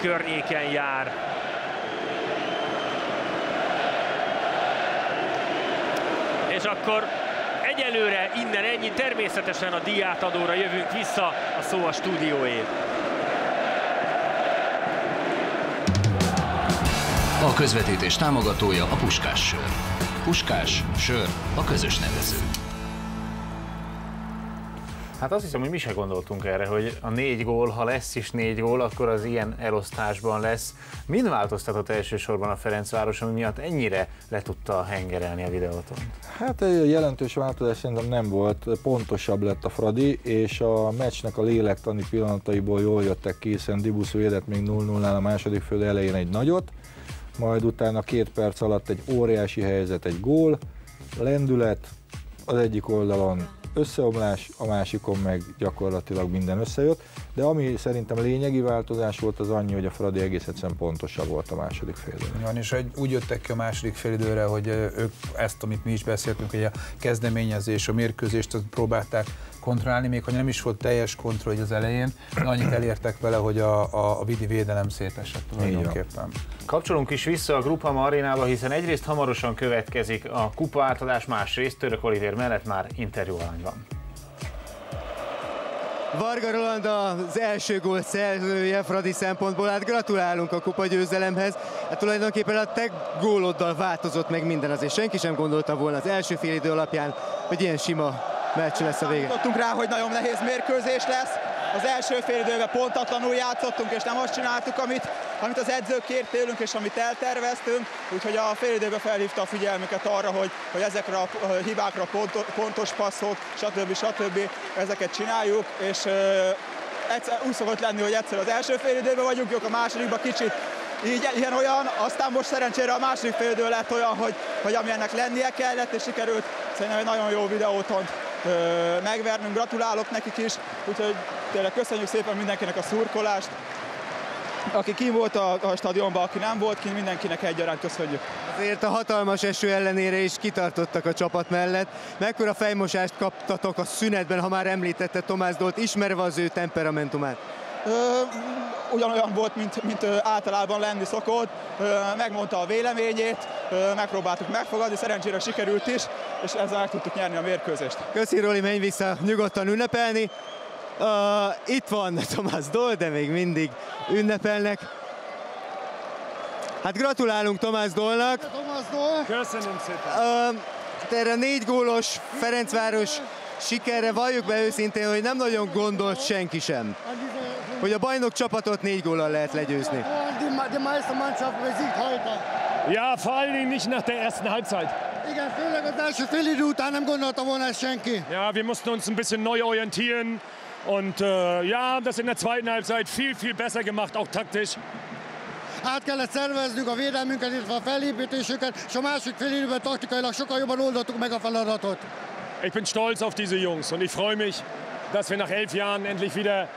környéken jár. És akkor egyelőre innen ennyi, természetesen a diátadóra jövünk vissza, a szó a stúdióé. A közvetítés támogatója a Puskás Sör. Puskás Sör a közös nevező. Hát azt hiszem, hogy mi se gondoltunk erre, hogy a négy gól, ha lesz is négy gól, akkor az ilyen elosztásban lesz. Mind változtatott elsősorban a Ferencváros, ami miatt ennyire le tudta hengerelni a videóton? Hát egy jelentős változás szerintem nem volt, pontosabb lett a Fradi, és a meccsnek a lélektani pillanataiból jól jöttek ki, hiszen Dibusz védett még 0-0-nál a második föl elején egy nagyot, majd utána két perc alatt egy óriási helyzet, egy gól, lendület, az egyik oldalon összeomlás, a másikon meg gyakorlatilag minden összejött, de ami szerintem lényegi változás volt az annyi, hogy a Fradi egész egyszerűen pontosabb volt a második fél Van, és hogy úgy jöttek ki a második fél időre, hogy ők ezt, amit mi is beszéltünk, hogy a kezdeményezés, a mérkőzést próbálták kontrollálni, még ha nem is volt teljes kontroll az elején, de annyit elértek vele, hogy a, a, a vidi védelem szétesett tulajdonképpen. Kapcsolunk is vissza a Grupama arénába, hiszen egyrészt hamarosan következik a kupa átadás, másrészt Török Olivér mellett már interjúalany van. Varga Roland az első gól szerzője Fradi szempontból, hát gratulálunk a kupa győzelemhez. Hát tulajdonképpen a te góloddal változott meg minden azért. Senki sem gondolta volna az első fél idő alapján, hogy ilyen sima meccs lesz a vége. Tudtunk rá, hogy nagyon nehéz mérkőzés lesz. Az első fél időben pontatlanul játszottunk, és nem azt csináltuk, amit, amit az edzők kért tőlünk, és amit elterveztünk. Úgyhogy a fél időben felhívta a figyelmüket arra, hogy, hogy ezekre a hibákra pontos passzok, stb. stb. ezeket csináljuk, és egyszer, úgy szokott lenni, hogy egyszer az első fél időben vagyunk jók, a másodikban kicsit így ilyen olyan, aztán most szerencsére a második fél idő lett olyan, hogy, hogy ami ennek lennie kellett, és sikerült szerintem egy nagyon jó videótont megvernünk, gratulálok nekik is, úgyhogy tényleg köszönjük szépen mindenkinek a szurkolást, aki kim volt a, a stadionban, aki nem volt ki, mindenkinek egyaránt köszönjük. Azért a hatalmas eső ellenére is kitartottak a csapat mellett. Mekkora fejmosást kaptatok a szünetben, ha már említette Tomás Dolt, ismerve az ő temperamentumát? Ö, ugyanolyan volt, mint, mint általában lenni szokott. Ö, megmondta a véleményét, ö, megpróbáltuk megfogadni, szerencsére sikerült is, és ezzel meg tudtuk nyerni a mérkőzést. Köszi Roli, menj vissza nyugodtan ünnepelni. Uh, itt van Tomás Dol, de még mindig ünnepelnek. Hát gratulálunk Tomás Dolnak. Köszönöm szépen. Uh, erre négy gólos Ferencváros sikerre valljuk be őszintén, hogy nem nagyon gondolt senki sem, hogy a bajnok csapatot négy góllal lehet legyőzni. Ja, vor allen Dingen nicht nach der ersten Halbzeit. Igen, főleg az első fél idő után nem gondolta volna ezt senki. Ja, wir mussten uns ein bisschen neu orientieren. Und äh, ja, das in der zweiten Halbzeit viel, viel besser gemacht, auch taktisch. Át kellett szerveznünk a védelmünket, illetve a felépítésüket, és a másik fél időben taktikailag sokkal jobban oldottuk meg a feladatot. Ich bin stolz auf diese Jungs und ich freue mich, dass wir nach elf Jahren endlich wieder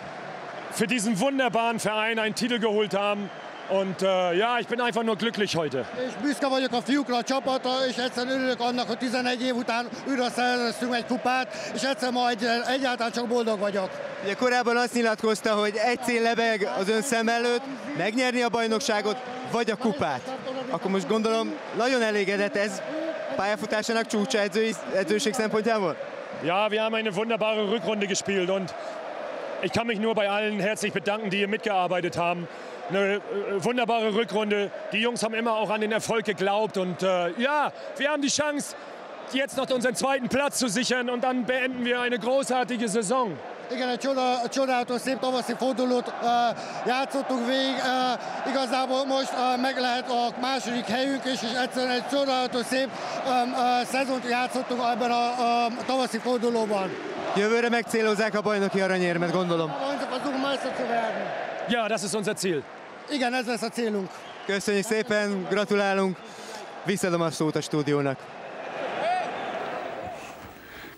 für diesen wunderbaren Verein einen Titel geholt haben. Und uh, ja, ich bin einfach nur glücklich heute. És büszke vagyok a fiúkra, a csapatra, és egyszerűen örülök annak, hogy 11 év után újra szereztünk egy kupát, és egyszer majd egyáltalán csak boldog vagyok. Ugye korábban azt nyilatkozta, hogy egy cél lebeg az ön szem előtt, megnyerni a bajnokságot, vagy a kupát. Akkor most gondolom nagyon elégedett ez pályafutásának csúcsa edzői, edzőség szempontjából? Ja, wir haben eine wunderbare Rückrunde gespielt und ich kann mich nur bei allen herzlich bedanken, die hier mitgearbeitet haben. Eine äh, wunderbare Rückrunde. Die Jungs haben immer auch an den Erfolg geglaubt und äh, ja, wir haben die Chance, jetzt noch unseren zweiten Platz zu sichern und dann beenden wir eine großartige Saison. Igen, egy csoda, csodálatos szép tavaszi fordulót uh, játszottunk végig. Uh, igazából most uh, meg lehet a második helyünk, és, és egyszerűen egy csodálatos szép um, uh, szezont játszottunk ebben a, a tavaszi fordulóban. Jövőre megcélozzák a bajnoki aranyérmet, gondolom. Ja, das ist unser Ziel. Igen, ez lesz a célunk. Köszönjük szépen, gratulálunk. Visszadom a szót a stúdiónak.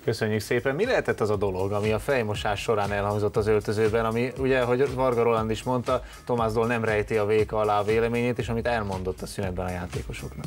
Köszönjük szépen. Mi lehetett az a dolog, ami a fejmosás során elhangzott az öltözőben, ami ugye, hogy Varga Roland is mondta, Tomás Dol nem rejti a véka alá a véleményét, és amit elmondott a szünetben a játékosoknak.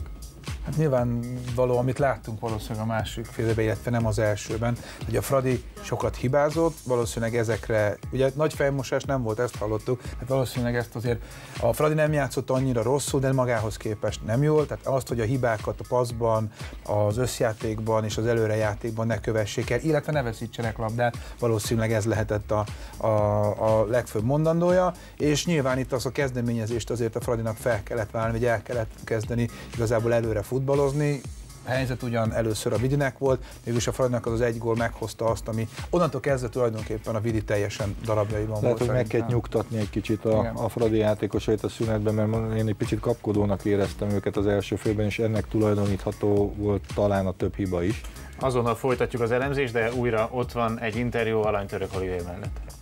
Hát nyilván való, amit láttunk valószínűleg a másik félbe, illetve nem az elsőben, hogy a Fradi sokat hibázott, valószínűleg ezekre, ugye nagy fejmosás nem volt, ezt hallottuk, hát valószínűleg ezt azért a Fradi nem játszott annyira rosszul, de magához képest nem jól, tehát azt, hogy a hibákat a passzban, az összjátékban és az előrejátékban ne kövessék el, illetve ne veszítsenek labdát, valószínűleg ez lehetett a, a, a legfőbb mondandója, és nyilván itt az a kezdeményezést azért a Fradinak fel kellett válni, vagy el kellett kezdeni igazából előre futballozni, helyzet ugyan először a Vidinek volt, mégis a Fradinak az az egy gól meghozta azt, ami onnantól kezdve tulajdonképpen a Vidi teljesen darabjaiban Lehet, volt. hogy meg kell nyugtatni egy kicsit a, a Fradi játékosait a szünetben, mert én egy picit kapkodónak éreztem őket az első félben, és ennek tulajdonítható volt talán a több hiba is. Azonnal folytatjuk az elemzést, de újra ott van egy interjú Alany-Török Oliver mellett.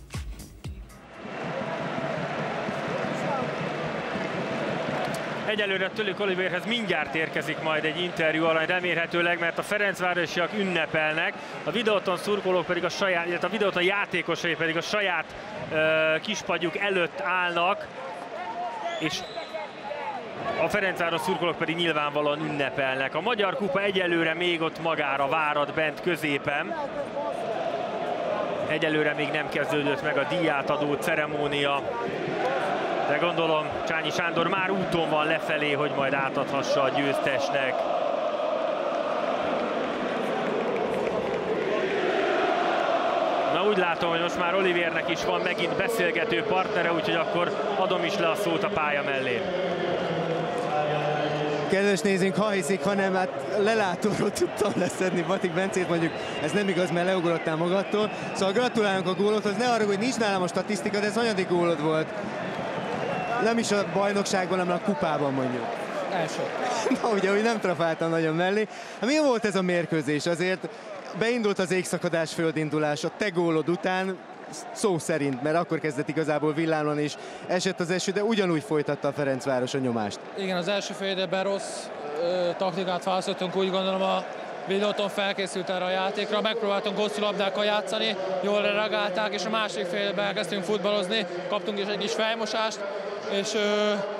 Egyelőre Tölik Oliverhez mindjárt érkezik majd egy interjú alany remélhetőleg, mert a Ferencvárosiak ünnepelnek, a videóton szurkolók pedig a saját, illetve a videóton játékosai pedig a saját uh, kispadjuk előtt állnak, és a Ferencváros szurkolók pedig nyilvánvalóan ünnepelnek. A Magyar Kupa egyelőre még ott magára várat bent középen. Egyelőre még nem kezdődött meg a díjátadó ceremónia de gondolom Csányi Sándor már úton van lefelé, hogy majd átadhassa a győztesnek. Na úgy látom, hogy most már Olivérnek is van megint beszélgető partnere, úgyhogy akkor adom is le a szót a pálya mellé. Kedves nézőink, ha hiszik, ha nem, hát lelátóról tudtam leszedni Batik Bencét, mondjuk ez nem igaz, mert leugrottál magadtól. Szóval gratulálunk a gólodhoz, ne arra, hogy nincs nálam a statisztika, de ez hanyadik gólod volt? Nem is a bajnokságban, hanem a kupában mondjuk. Első. *laughs* Na ugye, hogy nem trafáltam nagyon mellé. Hát mi volt ez a mérkőzés? Azért beindult az égszakadás földindulás a te gólod után, szó szerint, mert akkor kezdett igazából villámlani, és esett az eső, de ugyanúgy folytatta a Ferencváros a nyomást. Igen, az első fél rossz ö, taktikát választottunk, úgy gondolom a Videóton felkészült erre a játékra, megpróbáltunk hosszú labdákkal játszani, jól reagálták, és a másik félben elkezdtünk futballozni, kaptunk is egy kis fejmosást, és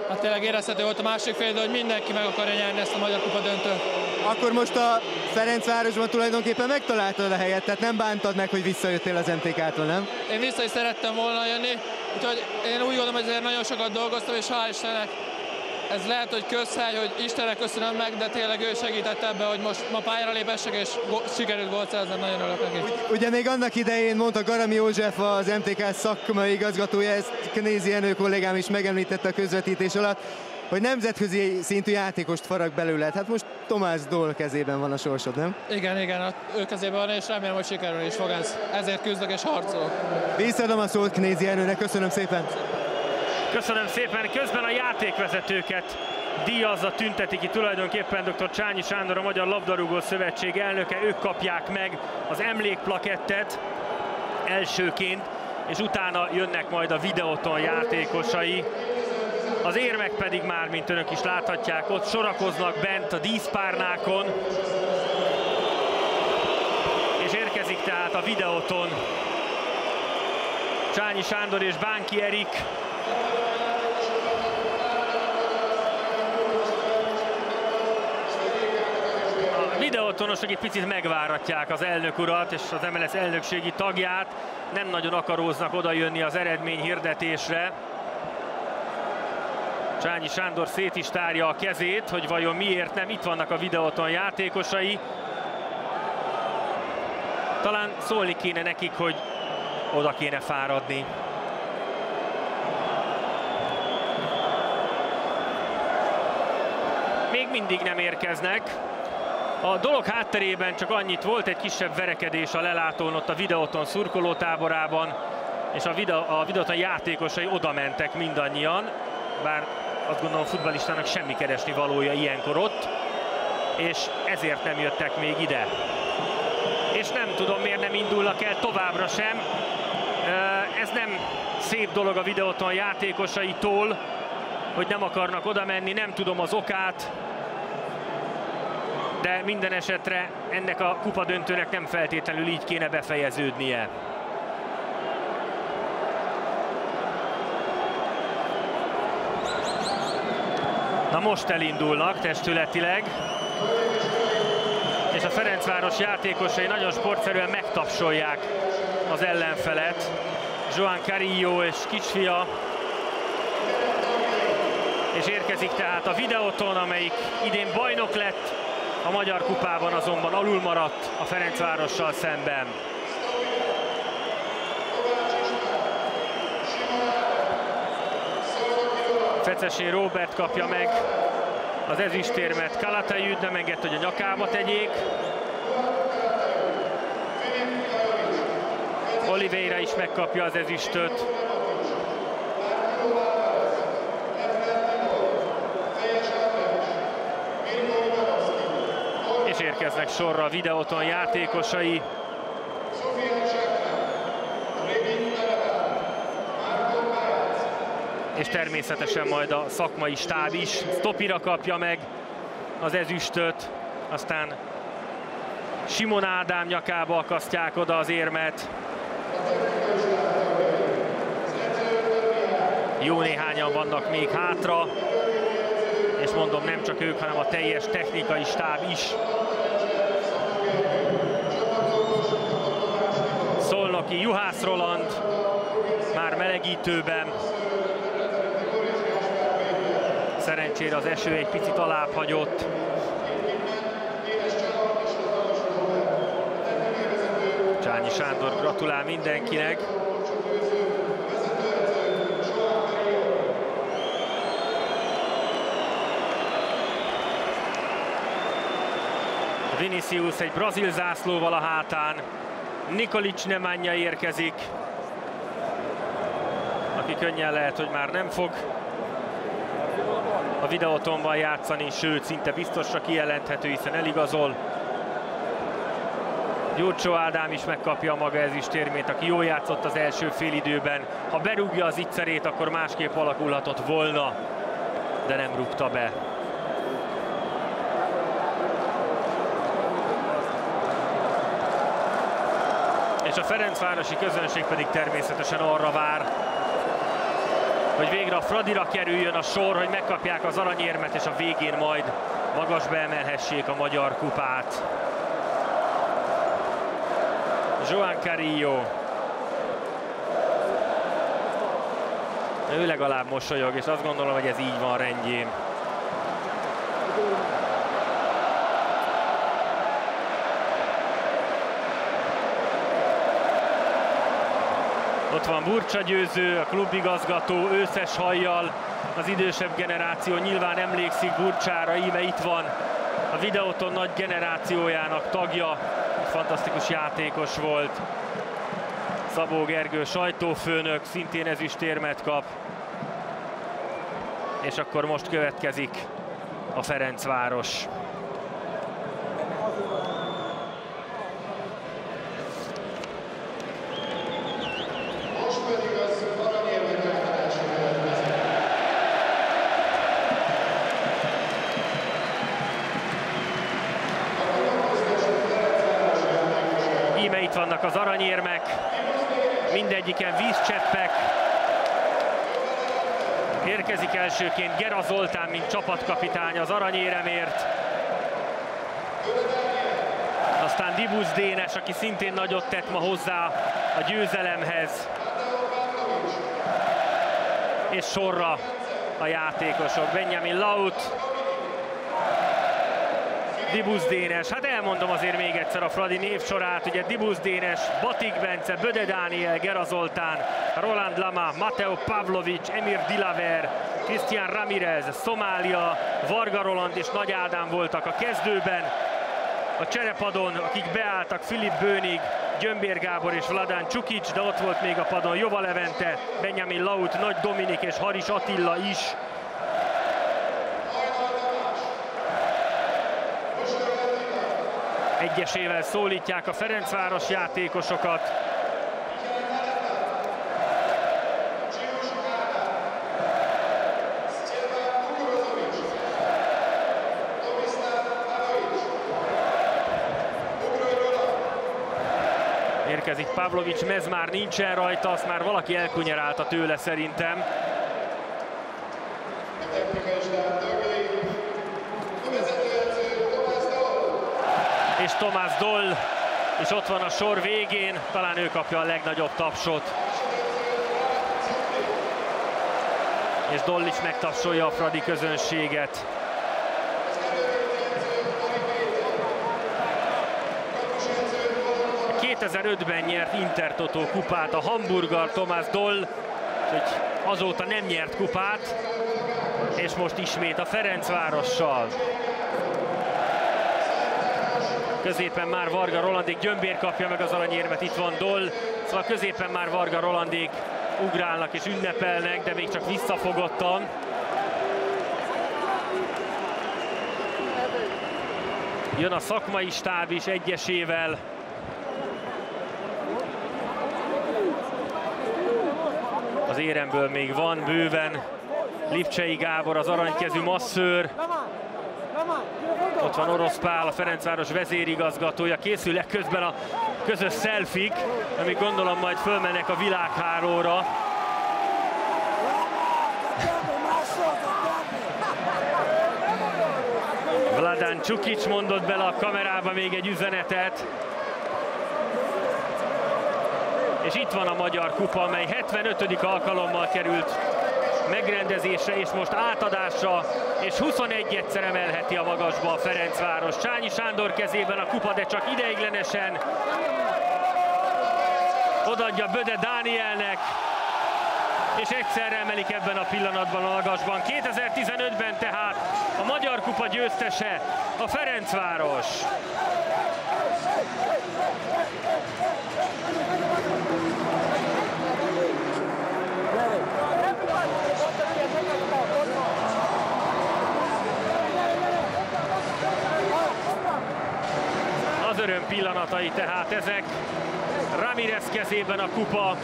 hát tényleg érezhető volt a másik fél, hogy mindenki meg akarja nyerni ezt a Magyar Kupa döntőt. Akkor most a Ferencvárosban tulajdonképpen megtaláltad a helyet, tehát nem bántad meg, hogy visszajöttél az MTK-tól, nem? Én vissza is szerettem volna jönni, úgyhogy én úgy gondolom, hogy ezért nagyon sokat dolgoztam, és hál' Istennek ez lehet, hogy közhely, hogy Istennek köszönöm meg, de tényleg ő segített ebbe, hogy most ma pályára lépessek, és go- sikerült gólt szerzem, nagyon örülök neki. Ugye még annak idején mondta Garami József, az MTK szakmai igazgatója, ezt Knézi Enő kollégám is megemlítette a közvetítés alatt, hogy nemzetközi szintű játékost farag belőle. Hát most Tomás Dól kezében van a sorsod, nem? Igen, igen, a ő kezében van, és remélem, hogy sikerül is fog ez. Ezért küzdök és harcolok. Visszadom a szót Knézi Enőnek, köszönöm szépen! Köszönöm szépen, közben a játékvezetőket díjazza, tünteti ki tulajdonképpen dr. Csányi Sándor, a Magyar Labdarúgó Szövetség elnöke, ők kapják meg az emlékplakettet elsőként, és utána jönnek majd a videóton játékosai. Az érmek pedig már, mint önök is láthatják, ott sorakoznak bent a díszpárnákon, és érkezik tehát a videóton Csányi Sándor és Bánki Erik, videótonosok egy picit megváratják az elnök urat és az MLS elnökségi tagját. Nem nagyon akaróznak odajönni az eredmény hirdetésre. Csányi Sándor szét is tárja a kezét, hogy vajon miért nem. Itt vannak a videóton játékosai. Talán szólni kéne nekik, hogy oda kéne fáradni. Még mindig nem érkeznek. A dolog hátterében csak annyit volt, egy kisebb verekedés a lelátón ott a videóton szurkolótáborában, és a, videó, a videóton játékosai oda mentek mindannyian, bár azt gondolom futbalistának semmi keresni valója ilyenkor ott, és ezért nem jöttek még ide. És nem tudom, miért nem indulnak el továbbra sem. Ez nem szép dolog a videóton játékosaitól, hogy nem akarnak oda menni, nem tudom az okát, de minden esetre ennek a kupadöntőnek nem feltétlenül így kéne befejeződnie. Na most elindulnak testületileg, és a Ferencváros játékosai nagyon sportszerűen megtapsolják az ellenfelet. Joan Carillo és Kicsfia. És érkezik tehát a videóton, amelyik idén bajnok lett, a Magyar Kupában azonban alul maradt a Ferencvárossal szemben. Fecesé Robert kapja meg az ezüstérmet. Kalatai nem engedte, hogy a nyakába tegyék. Oliveira is megkapja az ezüstöt. És érkeznek sorra a videóton játékosai. és természetesen majd a szakmai stáb is. Stopira kapja meg az ezüstöt, aztán Simon Ádám nyakába akasztják oda az érmet. Jó néhányan vannak még hátra, és mondom nem csak ők, hanem a teljes technikai stáb is. Juhász Roland már melegítőben. Szerencsére az eső egy picit alább hagyott. Csányi Sándor gratulál mindenkinek. Vinicius egy brazil zászlóval a hátán. Nikolic Nemanja érkezik, aki könnyen lehet, hogy már nem fog a videótonban játszani, sőt, szinte biztosra kijelenthető, hiszen eligazol. Gyurcsó Ádám is megkapja maga ezüstérmét, aki jól játszott az első félidőben. Ha berúgja az ittszerét, akkor másképp alakulhatott volna, de nem rúgta be. És a Ferencvárosi közönség pedig természetesen arra vár, hogy végre a Fradira kerüljön a sor, hogy megkapják az aranyérmet, és a végén majd magasba emelhessék a magyar kupát. Joan Carillo. Ő legalább mosolyog, és azt gondolom, hogy ez így van rendjén. Ott van Burcsa győző, a klubigazgató, őszes hajjal. Az idősebb generáció nyilván emlékszik Burcsára, íme itt van a videóton nagy generációjának tagja. Fantasztikus játékos volt. Szabó Gergő sajtófőnök, szintén ezüstérmet kap. És akkor most következik a Ferencváros. Vannak az aranyérmek, mindegyiken vízcseppek. Érkezik elsőként Gera Zoltán, mint csapatkapitány az aranyéremért. Aztán Dibusz Dénes, aki szintén nagyot tett ma hozzá a győzelemhez. És sorra a játékosok. Benjamin Laut, Dibusz Dénes. Hát elmondom azért még egyszer a Fradi névsorát, ugye Dibusz Dénes, Batik Bence, Böde Dániel, Gera Zoltán, Roland Lama, Mateo Pavlovic, Emir Dilaver, Christian Ramirez, Szomália, Varga Roland és Nagy Ádám voltak a kezdőben. a cserepadon, akik beálltak Filip Bőnig, Gyömbér Gábor és Vladán Csukics, de ott volt még a padon Jova Levente, Benjamin Laut, Nagy Dominik és Haris Attila is. Egyesével szólítják a Ferencváros játékosokat. Érkezik Pavlovics, Mez már nincsen rajta, azt már valaki elkunyerálta tőle szerintem. És Tomás Doll, és ott van a sor végén, talán ő kapja a legnagyobb tapsot. És Doll is megtapsolja a Fradi közönséget. 2005-ben nyert Intertotó kupát a Hamburger Thomas Doll, hogy azóta nem nyert kupát, és most ismét a Ferencvárossal. Középen már Varga Rolandék Gyömbér kapja meg az aranyérmet, itt van Doll, szóval középen már Varga Rolandék ugrálnak és ünnepelnek, de még csak visszafogottan. Jön a szakmai stáb is egyesével, éremből még van bőven. Lipcsei Gábor, az aranykezű masszőr. Ott van Orosz Pál, a Ferencváros vezérigazgatója. Készülnek közben a közös szelfik, amik gondolom majd fölmennek a világhálóra. Vladán Csukic mondott bele a kamerába még egy üzenetet és itt van a Magyar Kupa, mely 75. alkalommal került megrendezésre, és most átadásra, és 21-szer emelheti a magasba a Ferencváros. Csányi Sándor kezében a kupa, de csak ideiglenesen odadja Böde Dánielnek, és egyszerre emelik ebben a pillanatban a magasban. 2015-ben tehát a Magyar Kupa győztese a Ferencváros. Az öröm pillanatai tehát ezek. Ramirez kezében a kupa.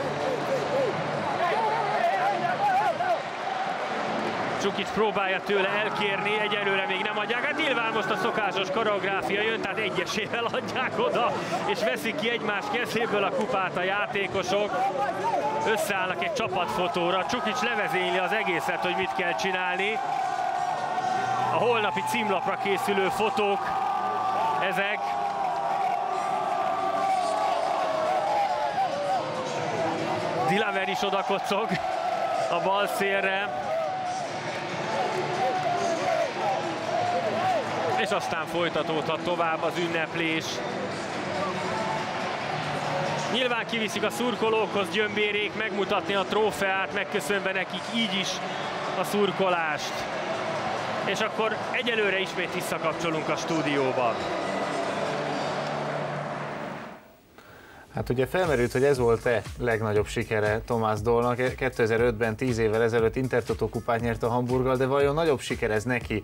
Csukic próbálja tőle elkérni, egyelőre még nem adják. Hát nyilván most a szokásos koreográfia jön, tehát egyesével adják oda, és veszik ki egymás kezéből a kupát a játékosok. Összeállnak egy csapatfotóra, Csukic levezényli az egészet, hogy mit kell csinálni. A holnapi címlapra készülő fotók ezek. Dilaver is odakocog a bal szélre. és aztán folytatódhat tovább az ünneplés. Nyilván kiviszik a szurkolókhoz gyömbérék megmutatni a trófeát, megköszönve nekik így is a szurkolást. És akkor egyelőre ismét visszakapcsolunk a stúdióba. Hát ugye felmerült, hogy ez volt-e legnagyobb sikere Tomás Dolnak. 2005-ben, 10 évvel ezelőtt Intertotó kupát nyert a Hamburggal, de vajon nagyobb siker ez neki,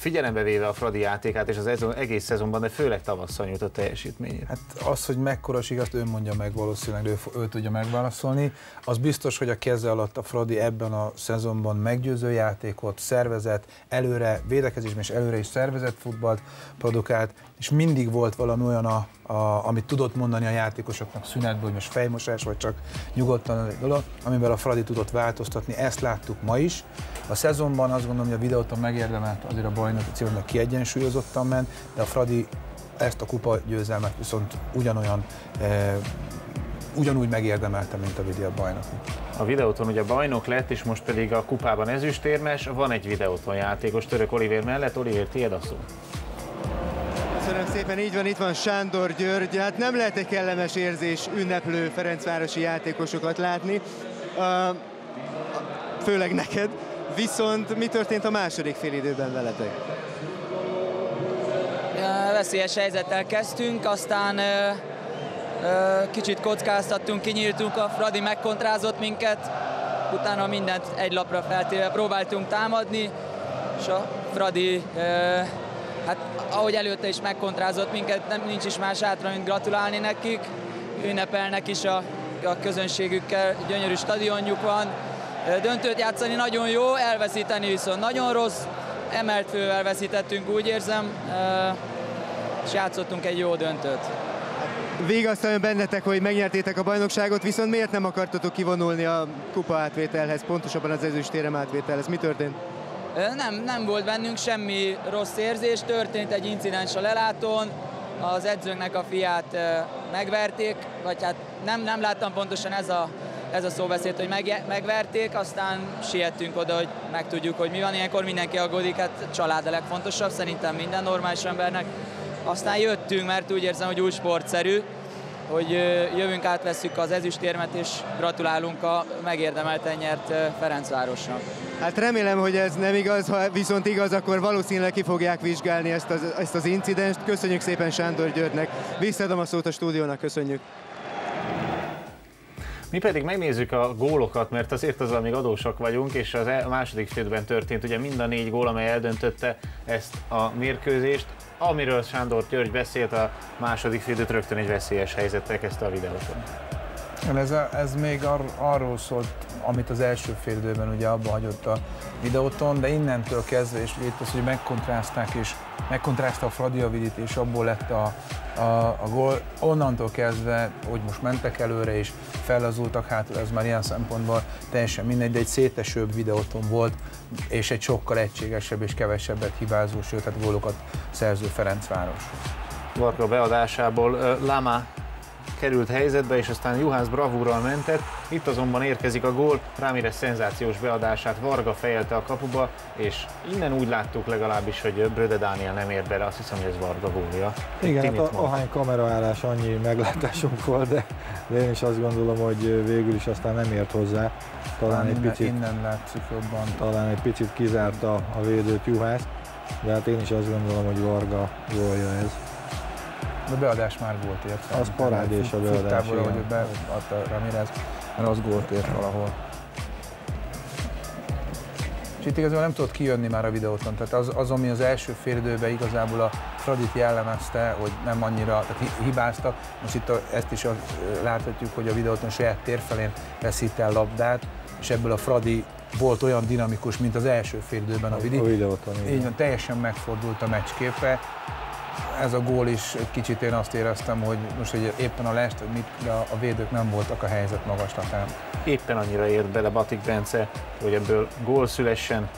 figyelembe véve a Fradi játékát és az egész szezonban, de főleg tavasszal nyújtott teljesítményét? Hát az, hogy mekkora siker, azt ő mondja meg valószínűleg, ő, ő tudja megválaszolni. Az biztos, hogy a keze alatt a Fradi ebben a szezonban meggyőző játékot, szervezett, előre, védekezésben és előre is szervezett futballt produkált, és mindig volt valami olyan, a, a, amit tudott mondani a játékosoknak szünetből, hogy most fejmosás, vagy csak nyugodtan egy dolog, amivel a Fradi tudott változtatni, ezt láttuk ma is. A szezonban azt gondolom, hogy a videóton megérdemelt azért a bajnoki címnek kiegyensúlyozottan ment, de a Fradi ezt a kupa győzelmet viszont ugyanolyan e, ugyanúgy megérdemelte, mint a videó bajnok. A videóton ugye bajnok lett, és most pedig a kupában ezüstérmes. Van egy videóton játékos török Oliver mellett. Oliver, tiéd a szó. Köszönöm szépen, így van, itt van Sándor György. Hát nem lehet egy kellemes érzés ünneplő Ferencvárosi játékosokat látni, uh, főleg neked. Viszont mi történt a második félidőben veletek? veszélyes helyzettel kezdtünk, aztán kicsit kockáztattunk, kinyíltunk, a Fradi megkontrázott minket, utána mindent egy lapra feltéve próbáltunk támadni, és a Fradi, hát ahogy előtte is megkontrázott minket, nem nincs is más átra, mint gratulálni nekik, ünnepelnek is a, a közönségükkel, gyönyörű stadionjuk van, döntőt játszani nagyon jó, elveszíteni viszont nagyon rossz, emelt fővel veszítettünk, úgy érzem, és játszottunk egy jó döntőt. Végasztaljon bennetek, hogy megnyertétek a bajnokságot, viszont miért nem akartatok kivonulni a kupa átvételhez, pontosabban az ezüstérem átvételhez? Mi történt? Nem, nem volt bennünk semmi rossz érzés, történt egy incidens a lelátón, az edzőnknek a fiát megverték, vagy hát nem, nem láttam pontosan ez a, ez a szóbeszéd, hogy meg, megverték, aztán siettünk oda, hogy megtudjuk, hogy mi van, ilyenkor mindenki aggódik, hát család a legfontosabb, szerintem minden normális embernek. Aztán jöttünk, mert úgy érzem, hogy új sportszerű, hogy jövünk, átvesszük az ezüstérmet, és gratulálunk a megérdemelten nyert Ferencvárosnak. Hát remélem, hogy ez nem igaz, ha viszont igaz, akkor valószínűleg ki fogják vizsgálni ezt az, ezt az incidenst. Köszönjük szépen Sándor Györgynek. Visszadom a szót a stúdiónak, köszönjük. Mi pedig megnézzük a gólokat, mert azért azzal még adósak vagyunk, és az a második félben történt ugye mind a négy gól, amely eldöntötte ezt a mérkőzést. Amiről Sándor György beszélt, a második félidőt rögtön egy veszélyes helyzettel kezdte a videót. Ez, a, ez még ar, arról szólt, amit az első fél időben ugye abba hagyott a videóton, de innentől kezdve, és itt az, hogy megkontrázták, és megkontrázta a Fradi Avidit, és abból lett a, a, a gól. Onnantól kezdve, hogy most mentek előre, és fellazultak hátul, ez már ilyen szempontból teljesen mindegy, de egy szétesőbb videóton volt, és egy sokkal egységesebb és kevesebbet hibázó, sőt, hát gólokat szerző Ferencváros. Varga beadásából Lama került helyzetbe, és aztán Juhász bravúrral mentett. Itt azonban érkezik a gól, Rámire szenzációs beadását Varga fejelte a kapuba, és innen úgy láttuk legalábbis, hogy Bröde Dániel nem ért bele, azt hiszem, hogy ez Varga gólja. Igen, hát a, ahány kameraállás annyi meglátásunk volt, de, de én is azt gondolom, hogy végül is aztán nem ért hozzá. Talán egy picit, innen látszik jobban. Talán egy picit kizárta a védőt Juhász, de hát én is azt gondolom, hogy Varga gólja ez. A beadás már volt ért. Az parádés a beadás. Futtából, hogy beadta Ramirez, mert az gólt ért valahol. És itt igazából nem tudott kijönni már a videóton. Tehát az, az ami az első fél időben igazából a Fradit jellemezte, hogy nem annyira tehát hibáztak. Most itt a, ezt is a, láthatjuk, hogy a videóton saját térfelén veszít el labdát, és ebből a Fradi volt olyan dinamikus, mint az első fél időben a, a, a videóton. Így van, teljesen megfordult a meccsképe, ez a gól is egy kicsit én azt éreztem, hogy most hogy éppen a lest, de a védők nem voltak a helyzet magaslatán. Éppen annyira ért bele Batik Bence, hogy ebből gól szülessen,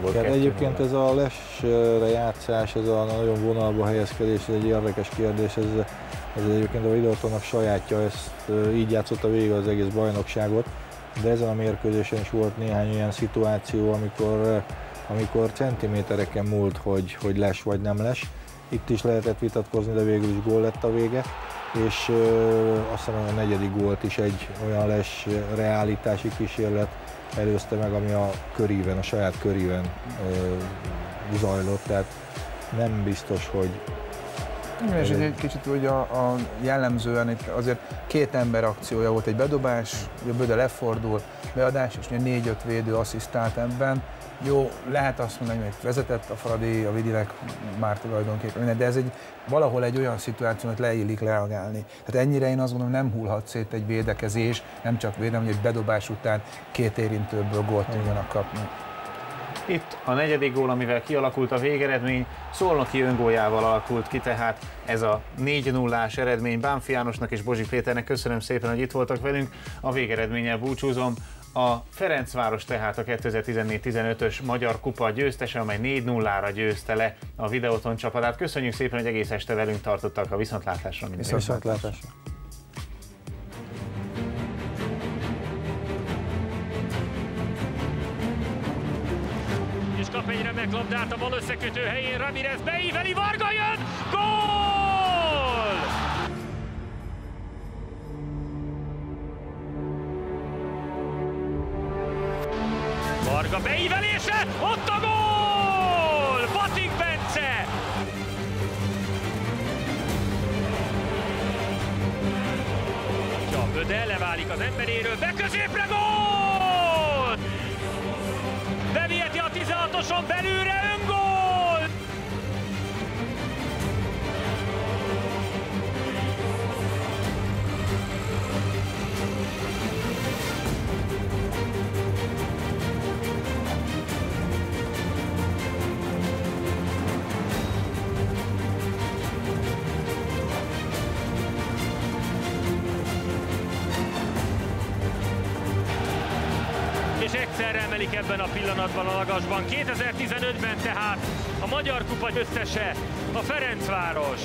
volt hát egyébként ez a lesre játszás, ez a nagyon vonalba helyezkedés, ez egy érdekes kérdés, ez, ez egyébként a videótonak sajátja, ezt így játszotta végig az egész bajnokságot, de ezen a mérkőzésen is volt néhány olyan szituáció, amikor, amikor centimétereken múlt, hogy, hogy les vagy nem les, itt is lehetett vitatkozni, de végül is gól lett a vége, és ö, azt hiszem a negyedik gólt is egy olyan les reálitási kísérlet előzte meg, ami a köríven, a saját köríven zajlott, tehát nem biztos, hogy és egy kicsit úgy a, a jellemzően itt azért két ember akciója volt, egy bedobás, a Böde lefordul, beadás, és négy-öt védő asszisztált ebben, jó, lehet azt mondani, hogy vezetett a Fradi, a Vidinek már tulajdonképpen, de ez egy valahol egy olyan szituáció, hogy leillik reagálni. Tehát ennyire én azt gondolom, nem hullhat szét egy védekezés, nem csak védem, hogy egy bedobás után két érintőből gólt tudjanak kapni. Itt a negyedik gól, amivel kialakult a végeredmény, Szolnoki öngójával alakult ki, tehát ez a 4 0 eredmény Bánfi Jánosnak és Bozsi Péternek köszönöm szépen, hogy itt voltak velünk. A végeredménnyel búcsúzom. A Ferencváros tehát a 2014-15-ös Magyar Kupa győztese, amely 4-0-ra győzte le a Videóton csapatát. Köszönjük szépen, hogy egész este velünk tartottak a viszontlátásra. Viszontlátásra. És kap egy remek labdát a bal összekötő helyén, Ramirez beíveli, Varga jön, gól! Varga beívelésre, ott a gól! Patik Bence! A Böde leválik az emberéről, beközépre gól! Beviheti a 16-oson belülre, ön Lagasban. 2015-ben tehát a Magyar Kupa győztese a Ferencváros.